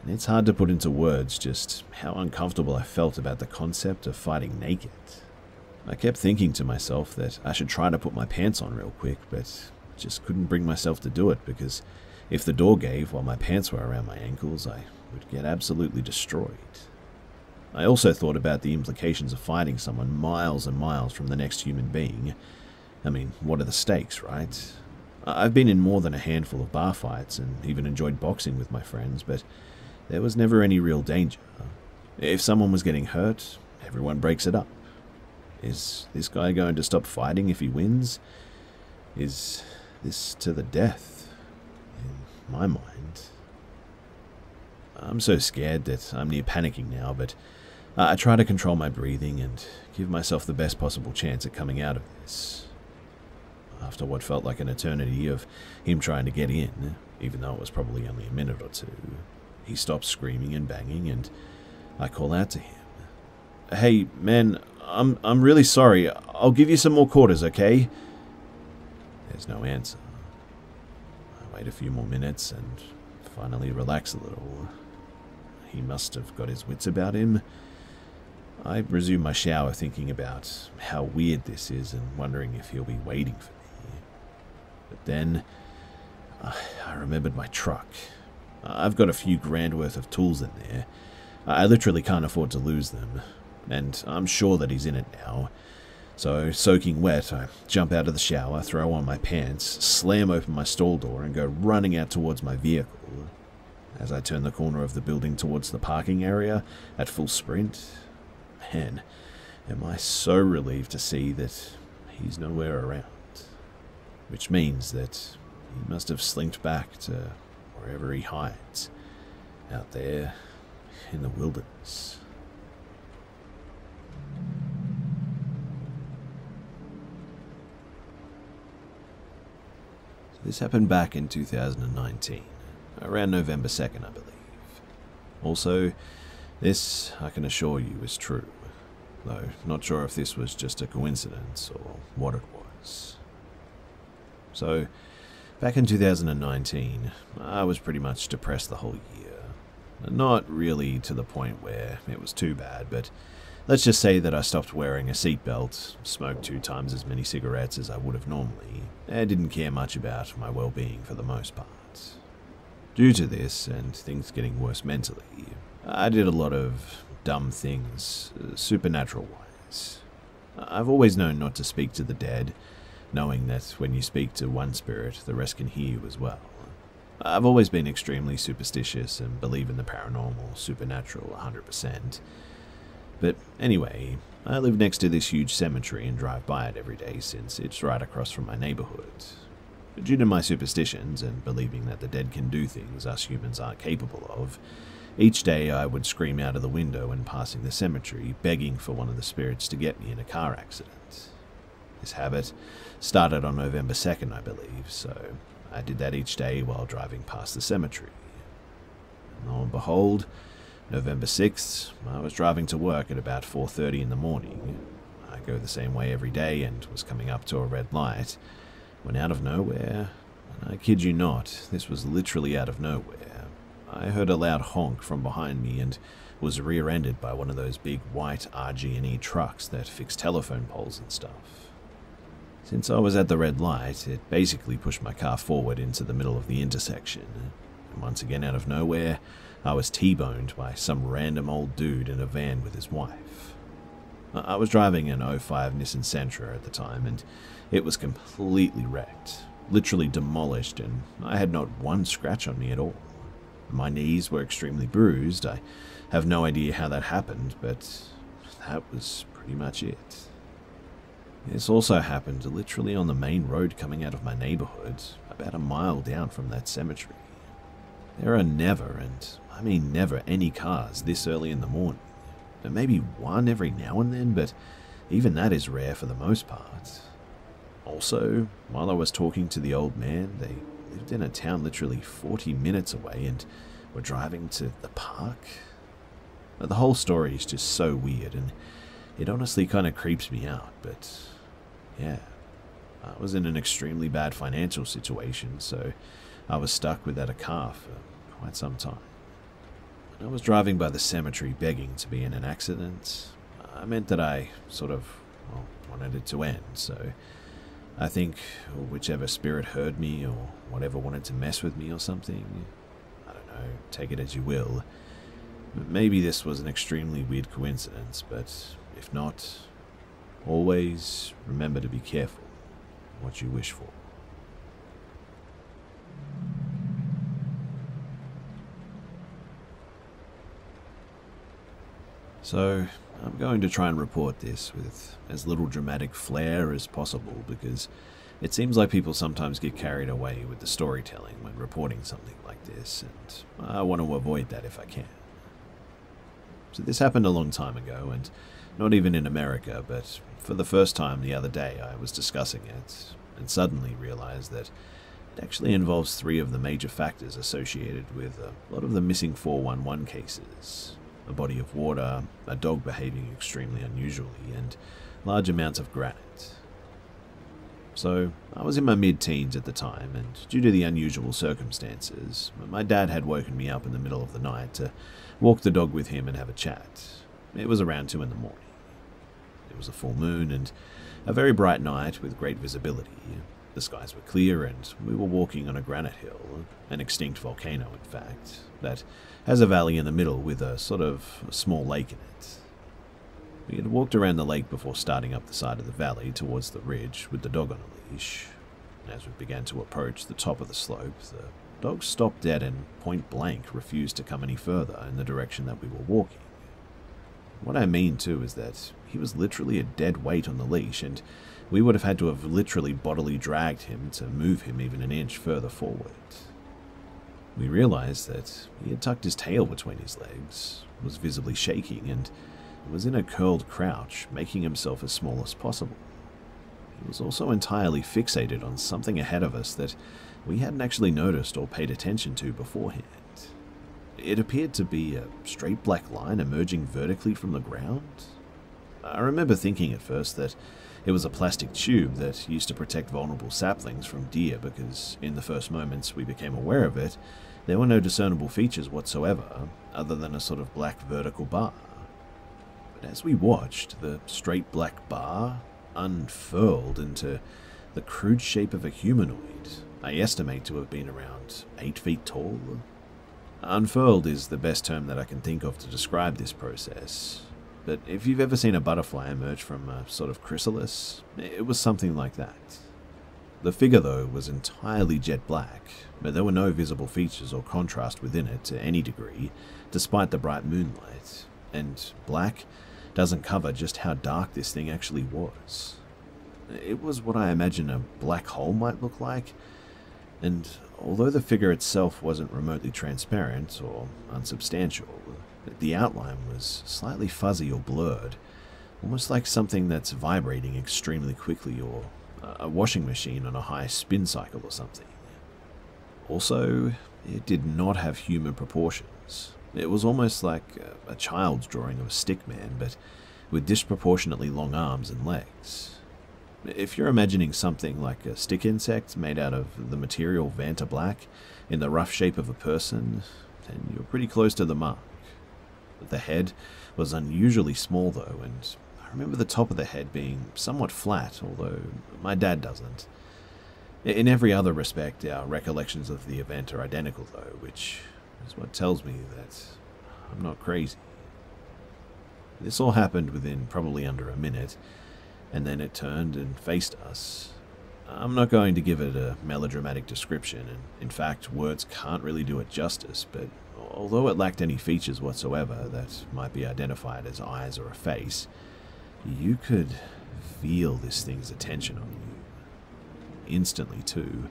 Speaker 1: it's hard to put into words just how uncomfortable I felt about the concept of fighting naked. I kept thinking to myself that I should try to put my pants on real quick, but just couldn't bring myself to do it because if the door gave while my pants were around my ankles, I would get absolutely destroyed. I also thought about the implications of fighting someone miles and miles from the next human being. I mean, what are the stakes, right? I've been in more than a handful of bar fights and even enjoyed boxing with my friends, but there was never any real danger. If someone was getting hurt, everyone breaks it up. Is this guy going to stop fighting if he wins? Is this to the death? In my mind. I'm so scared that I'm near panicking now, but I try to control my breathing and give myself the best possible chance at coming out of this. After what felt like an eternity of him trying to get in, even though it was probably only a minute or two, he stops screaming and banging, and I call out to him. Hey, man, I'm, I'm really sorry. I'll give you some more quarters, okay? There's no answer. I wait a few more minutes and finally relax a little. He must have got his wits about him. I resume my shower thinking about how weird this is and wondering if he'll be waiting for me. But then uh, I remembered my truck. I've got a few grand worth of tools in there. I literally can't afford to lose them, and I'm sure that he's in it now. So, soaking wet, I jump out of the shower, throw on my pants, slam open my stall door, and go running out towards my vehicle. As I turn the corner of the building towards the parking area at full sprint, man, am I so relieved to see that he's nowhere around. Which means that he must have slinked back to wherever he hides, out there in the wilderness. This happened back in 2019, around November 2nd, I believe. Also, this, I can assure you, is true, though not sure if this was just a coincidence or what it was. So, back in 2019, I was pretty much depressed the whole year. Not really to the point where it was too bad, but let's just say that I stopped wearing a seatbelt, smoked two times as many cigarettes as I would have normally, and didn't care much about my well being for the most part. Due to this, and things getting worse mentally, I did a lot of dumb things, uh, supernatural wise. I've always known not to speak to the dead, knowing that when you speak to one spirit, the rest can hear you as well. I've always been extremely superstitious and believe in the paranormal, supernatural 100%. But anyway, I live next to this huge cemetery and drive by it every day since it's right across from my neighborhood. Due to my superstitions and believing that the dead can do things us humans aren't capable of, each day I would scream out of the window when passing the cemetery, begging for one of the spirits to get me in a car accident. This habit started on November 2nd, I believe, so I did that each day while driving past the cemetery. And lo and behold, November 6th, I was driving to work at about 4:30 in the morning. I go the same way every day and was coming up to a red light when out of nowhere, and I kid you not, this was literally out of nowhere, I heard a loud honk from behind me and was rear-ended by one of those big white RG&E trucks that fix telephone poles and stuff. Since I was at the red light, it basically pushed my car forward into the middle of the intersection. And once again, out of nowhere, I was T-boned by some random old dude in a van with his wife. I was driving an 05 Nissan Sentra at the time, and it was completely wrecked, literally demolished, and I had not one scratch on me at all. My knees were extremely bruised. I have no idea how that happened, but that was pretty much it. This also happened literally on the main road coming out of my neighborhood, about a mile down from that cemetery. There are never, and I mean never any cars this early in the morning. There may be one every now and then, but even that is rare for the most part. Also, while I was talking to the old man, they lived in a town literally 40 minutes away and were driving to the park. The whole story is just so weird and it honestly kind of creeps me out, but yeah. I was in an extremely bad financial situation, so I was stuck without a car for quite some time. I was driving by the cemetery begging to be in an accident. I meant that I sort of well, wanted it to end, so I think whichever spirit heard me or whatever wanted to mess with me or something. I don't know, take it as you will. Maybe this was an extremely weird coincidence, but if not, always remember to be careful what you wish for. So, I'm going to try and report this with as little dramatic flair as possible because it seems like people sometimes get carried away with the storytelling when reporting something like this, and I want to avoid that if I can. So, this happened a long time ago, and not even in America, but for the first time the other day I was discussing it, and suddenly realized that it actually involves three of the major factors associated with a lot of the missing 411 cases a body of water, a dog behaving extremely unusually, and large amounts of granite. So, I was in my mid teens at the time, and due to the unusual circumstances, my dad had woken me up in the middle of the night to walk the dog with him and have a chat. It was around two in the morning. It was a full moon and a very bright night with great visibility. The skies were clear, and we were walking on a granite hill, an extinct volcano, in fact, that has a valley in the middle with a sort of small lake in it. We had walked around the lake before starting up the side of the valley towards the ridge with the dog on a leash. As we began to approach the top of the slope, the dog stopped dead and point blank refused to come any further in the direction that we were walking. What I mean, too, is that he was literally a dead weight on the leash, and we would have had to have literally bodily dragged him to move him even an inch further forward. We realized that he had tucked his tail between his legs, was visibly shaking, and was in a curled crouch, making himself as small as possible. He was also entirely fixated on something ahead of us that we hadn't actually noticed or paid attention to beforehand. It appeared to be a straight black line emerging vertically from the ground. I remember thinking at first that it was a plastic tube that used to protect vulnerable saplings from deer because, in the first moments we became aware of it, there were no discernible features whatsoever other than a sort of black vertical bar. But as we watched, the straight black bar unfurled into the crude shape of a humanoid, I estimate to have been around 8 feet tall. Unfurled is the best term that I can think of to describe this process, but if you've ever seen a butterfly emerge from a sort of chrysalis, it was something like that. The figure, though, was entirely jet black, but there were no visible features or contrast within it to any degree, despite the bright moonlight, and black doesn't cover just how dark this thing actually was. It was what I imagine a black hole might look like, and although the figure itself wasn't remotely transparent or unsubstantial, the outline was slightly fuzzy or blurred, almost like something that's vibrating extremely quickly or a washing machine on a high spin cycle or something. Also, it did not have human proportions. It was almost like a, child's drawing of a stick man, but with disproportionately long arms and legs. If you're imagining something like a stick insect made out of the material Vantablack in the rough shape of a person, then you're pretty close to the mark. The head was unusually small though, and I remember the top of the head being somewhat flat, although my dad doesn't. In every other respect, our recollections of the event are identical though, which is what tells me that I'm not crazy. This all happened within probably under a minute, and then it turned and faced us. I'm not going to give it a melodramatic description, and in fact, words can't really do it justice, but although it lacked any features whatsoever that might be identified as eyes or a face, you could feel this thing's attention on you. Instantly, too,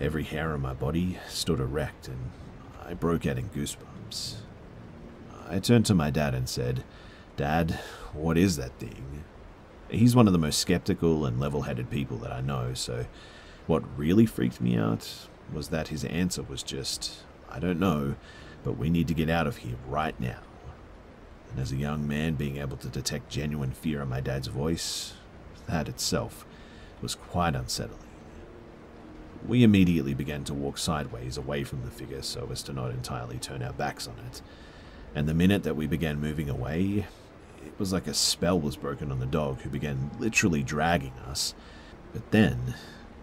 Speaker 1: every hair on my body stood erect and I broke out in goosebumps. I turned to my dad and said, Dad, what is that thing? He's one of the most skeptical and level headed people that I know, so what really freaked me out was that his answer was just, I don't know, but we need to get out of here right now. And as a young man, being able to detect genuine fear in my dad's voice, that itself was quite unsettling. We immediately began to walk sideways away from the figure so as to not entirely turn our backs on it. And the minute that we began moving away, it was like a spell was broken on the dog, who began literally dragging us. But then,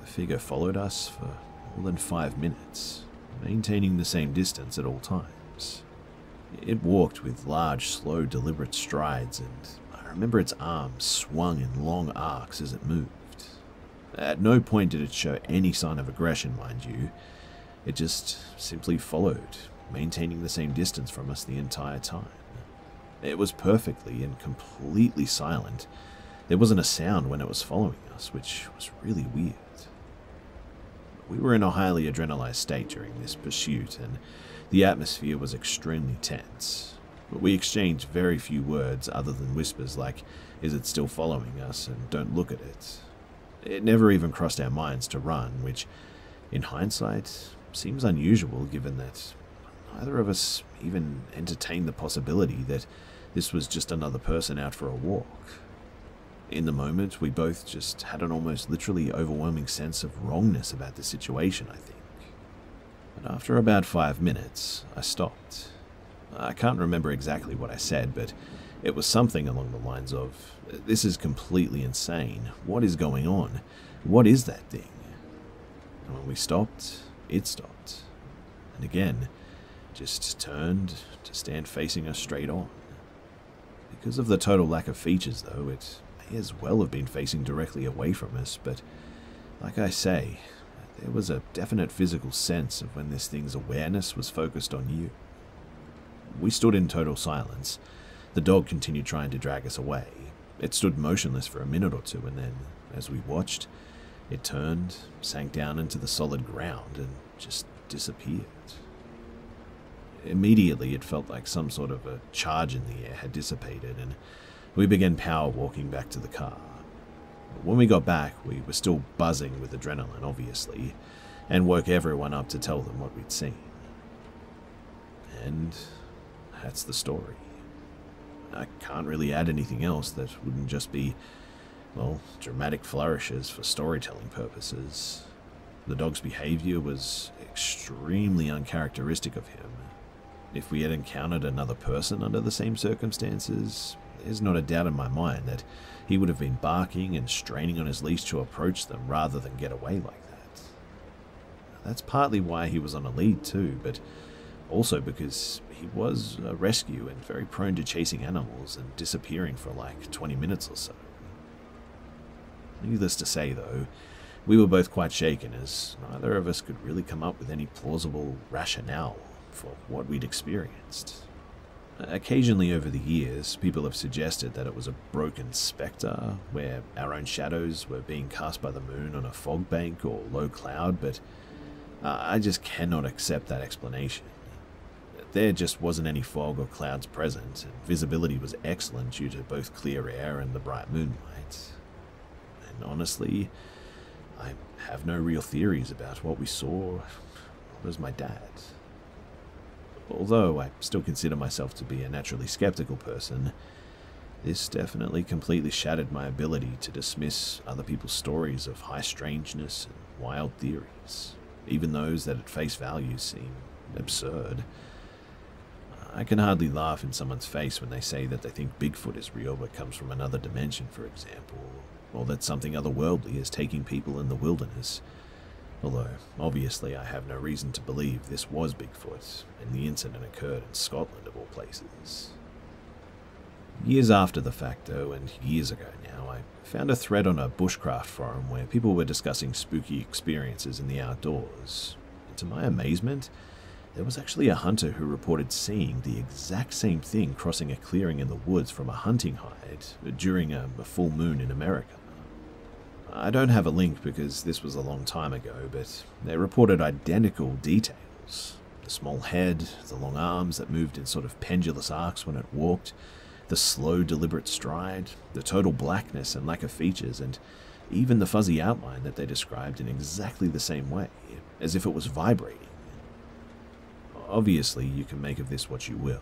Speaker 1: the figure followed us for more than five minutes, maintaining the same distance at all times. It walked with large, slow, deliberate strides, and I remember its arms swung in long arcs as it moved. At no point did it show any sign of aggression, mind you. It just simply followed, maintaining the same distance from us the entire time. It was perfectly and completely silent. There wasn't a sound when it was following us, which was really weird. We were in a highly adrenalized state during this pursuit, and the atmosphere was extremely tense. But we exchanged very few words other than whispers like, Is it still following us? and Don't look at it. It never even crossed our minds to run, which, in hindsight, seems unusual given that neither of us even entertained the possibility that this was just another person out for a walk. In the moment, we both just had an almost literally overwhelming sense of wrongness about the situation, I think. But after about five minutes, I stopped. I can't remember exactly what I said, but it was something along the lines of, This is completely insane. What is going on? What is that thing? And when we stopped, it stopped. And again, just turned to stand facing us straight on. Because of the total lack of features, though, it may as well have been facing directly away from us, but like I say, there was a definite physical sense of when this thing's awareness was focused on you. We stood in total silence. The dog continued trying to drag us away. It stood motionless for a minute or two, and then, as we watched, it turned, sank down into the solid ground, and just disappeared. Immediately, it felt like some sort of a charge in the air had dissipated, and we began power walking back to the car. When we got back, we were still buzzing with adrenaline, obviously, and woke everyone up to tell them what we'd seen. And that's the story. I can't really add anything else that wouldn't just be, well, dramatic flourishes for storytelling purposes. The dog's behavior was extremely uncharacteristic of him. If we had encountered another person under the same circumstances, there's not a doubt in my mind that he would have been barking and straining on his leash to approach them rather than get away like that. That's partly why he was on a lead too, but also because he was a rescue and very prone to chasing animals and disappearing for like 20 minutes or so. Needless to say, though, we were both quite shaken as neither of us could really come up with any plausible rationale for what we'd experienced. Occasionally over the years, people have suggested that it was a Brocken spectre, where our own shadows were being cast by the moon on a fog bank or low cloud, but uh, I just cannot accept that explanation. There just wasn't any fog or clouds present, and visibility was excellent due to both clear air and the bright moonlight. And honestly, I have no real theories about what we saw. Was my dad? Although I still consider myself to be a naturally skeptical person, this definitely completely shattered my ability to dismiss other people's stories of high strangeness and wild theories, even those that at face value seem absurd. I can hardly laugh in someone's face when they say that they think Bigfoot is real but comes from another dimension, for example, or that something otherworldly is taking people in the wilderness Although, obviously, I have no reason to believe this was Bigfoot, and the incident occurred in Scotland of all places. Years after the fact, though, and years ago now, I found a thread on a bushcraft forum where people were discussing spooky experiences in the outdoors. And to my amazement, there was actually a hunter who reported seeing the exact same thing crossing a clearing in the woods from a hunting hide during a, a full moon in America. I don't have a link because this was a long time ago, but they reported identical details. The small head, the long arms that moved in sort of pendulous arcs when it walked, the slow, deliberate stride, the total blackness and lack of features, and even the fuzzy outline that they described in exactly the same way, as if it was vibrating. Obviously, you can make of this what you will.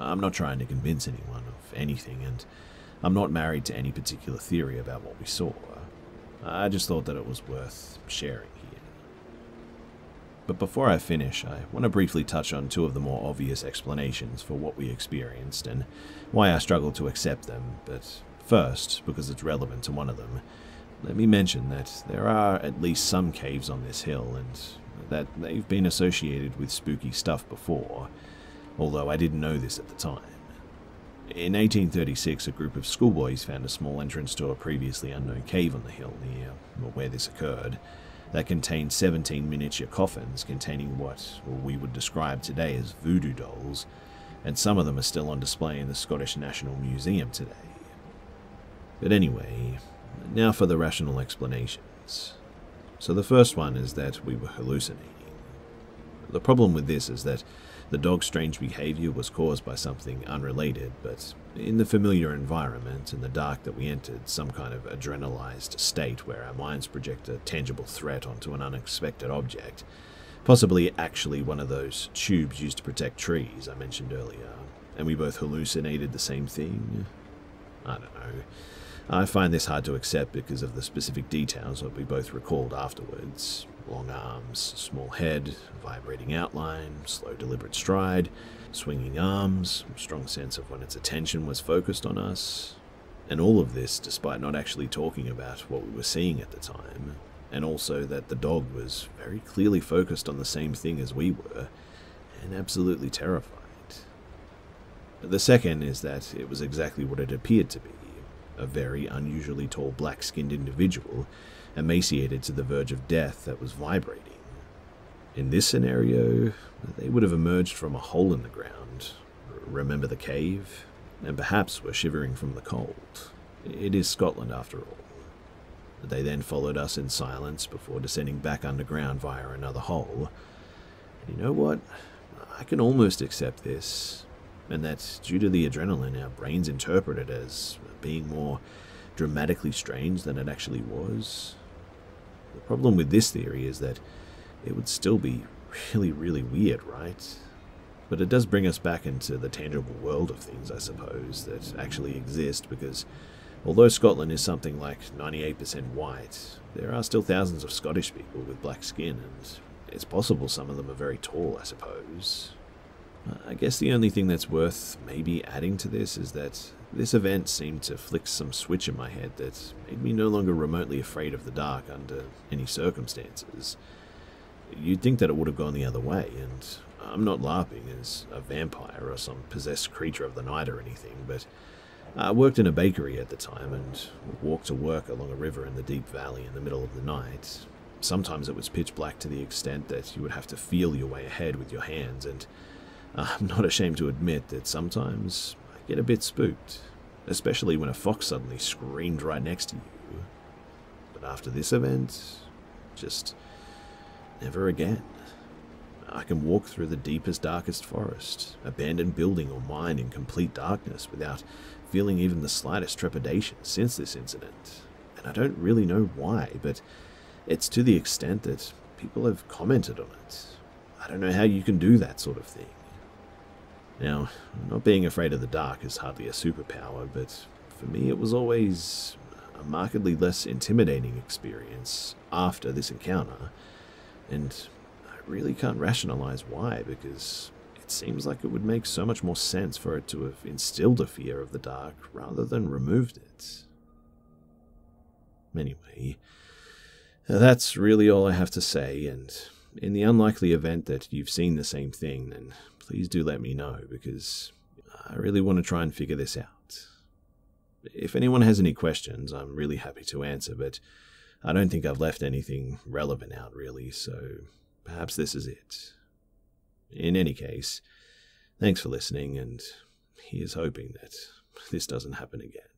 Speaker 1: I'm not trying to convince anyone of anything, and I'm not married to any particular theory about what we saw. I just thought that it was worth sharing here. But before I finish, I want to briefly touch on two of the more obvious explanations for what we experienced and why I struggle to accept them, but first, because it's relevant to one of them, let me mention that there are at least some caves on this hill and that they've been associated with spooky stuff before, although I didn't know this at the time. In 1836, a group of schoolboys found a small entrance to a previously unknown cave on the hill near where this occurred that contained 17 miniature coffins containing what we would describe today as voodoo dolls, and some of them are still on display in the Scottish National Museum today. But anyway, now for the rational explanations. So the first one is that we were hallucinating. The problem with this is that the dog's strange behavior was caused by something unrelated, but in the familiar environment, in the dark that we entered, some kind of adrenalized state where our minds project a tangible threat onto an unexpected object, possibly actually one of those tubes used to protect trees I mentioned earlier, and we both hallucinated the same thing. I don't know. I find this hard to accept because of the specific details that we both recalled afterwards long arms, small head, vibrating outline, slow deliberate stride, swinging arms, strong sense of when its attention was focused on us. And all of this despite not actually talking about what we were seeing at the time, and also that the dog was very clearly focused on the same thing as we were, and absolutely terrified. The second is that it was exactly what it appeared to be a very unusually tall black skinned individual, emaciated to the verge of death, that was vibrating. In this scenario, they would have emerged from a hole in the ground. Remember the cave? And perhaps were shivering from the cold. It is Scotland after all. They then followed us in silence before descending back underground via another hole. And you know what? I can almost accept this, and that due to the adrenaline, our brains interpret it as being more dramatically strange than it actually was. The problem with this theory is that it would still be really, really weird, right? But it does bring us back into the tangible world of things, I suppose, that actually exist, because although Scotland is something like 98% white, there are still thousands of Scottish people with black skin, and it's possible some of them are very tall, I suppose. I guess the only thing that's worth maybe adding to this is that this event seemed to flick some switch in my head that made me no longer remotely afraid of the dark under any circumstances. You'd think that it would have gone the other way, and I'm not LARPing as a vampire or some possessed creature of the night or anything, but I worked in a bakery at the time and walked to work along a river in the deep valley in the middle of the night. Sometimes it was pitch black to the extent that you would have to feel your way ahead with your hands, and I'm not ashamed to admit that sometimes I get a bit spooked, especially when a fox suddenly screamed right next to you. But after this event, just never again. I can walk through the deepest, darkest forest, abandoned building or mine in complete darkness without feeling even the slightest trepidation since this incident. And I don't really know why, but it's to the extent that people have commented on it. I don't know how you can do that sort of thing. Now, not being afraid of the dark is hardly a superpower, but for me it was always a markedly less intimidating experience after this encounter, and I really can't rationalize why, because it seems like it would make so much more sense for it to have instilled a fear of the dark rather than removed it. Anyway, that's really all I have to say, and in the unlikely event that you've seen the same thing, then please do let me know because I really want to try and figure this out. If anyone has any questions, I'm really happy to answer, but I don't think I've left anything relevant out really, so perhaps this is it. In any case, thanks for listening, and here's hoping that this doesn't happen again.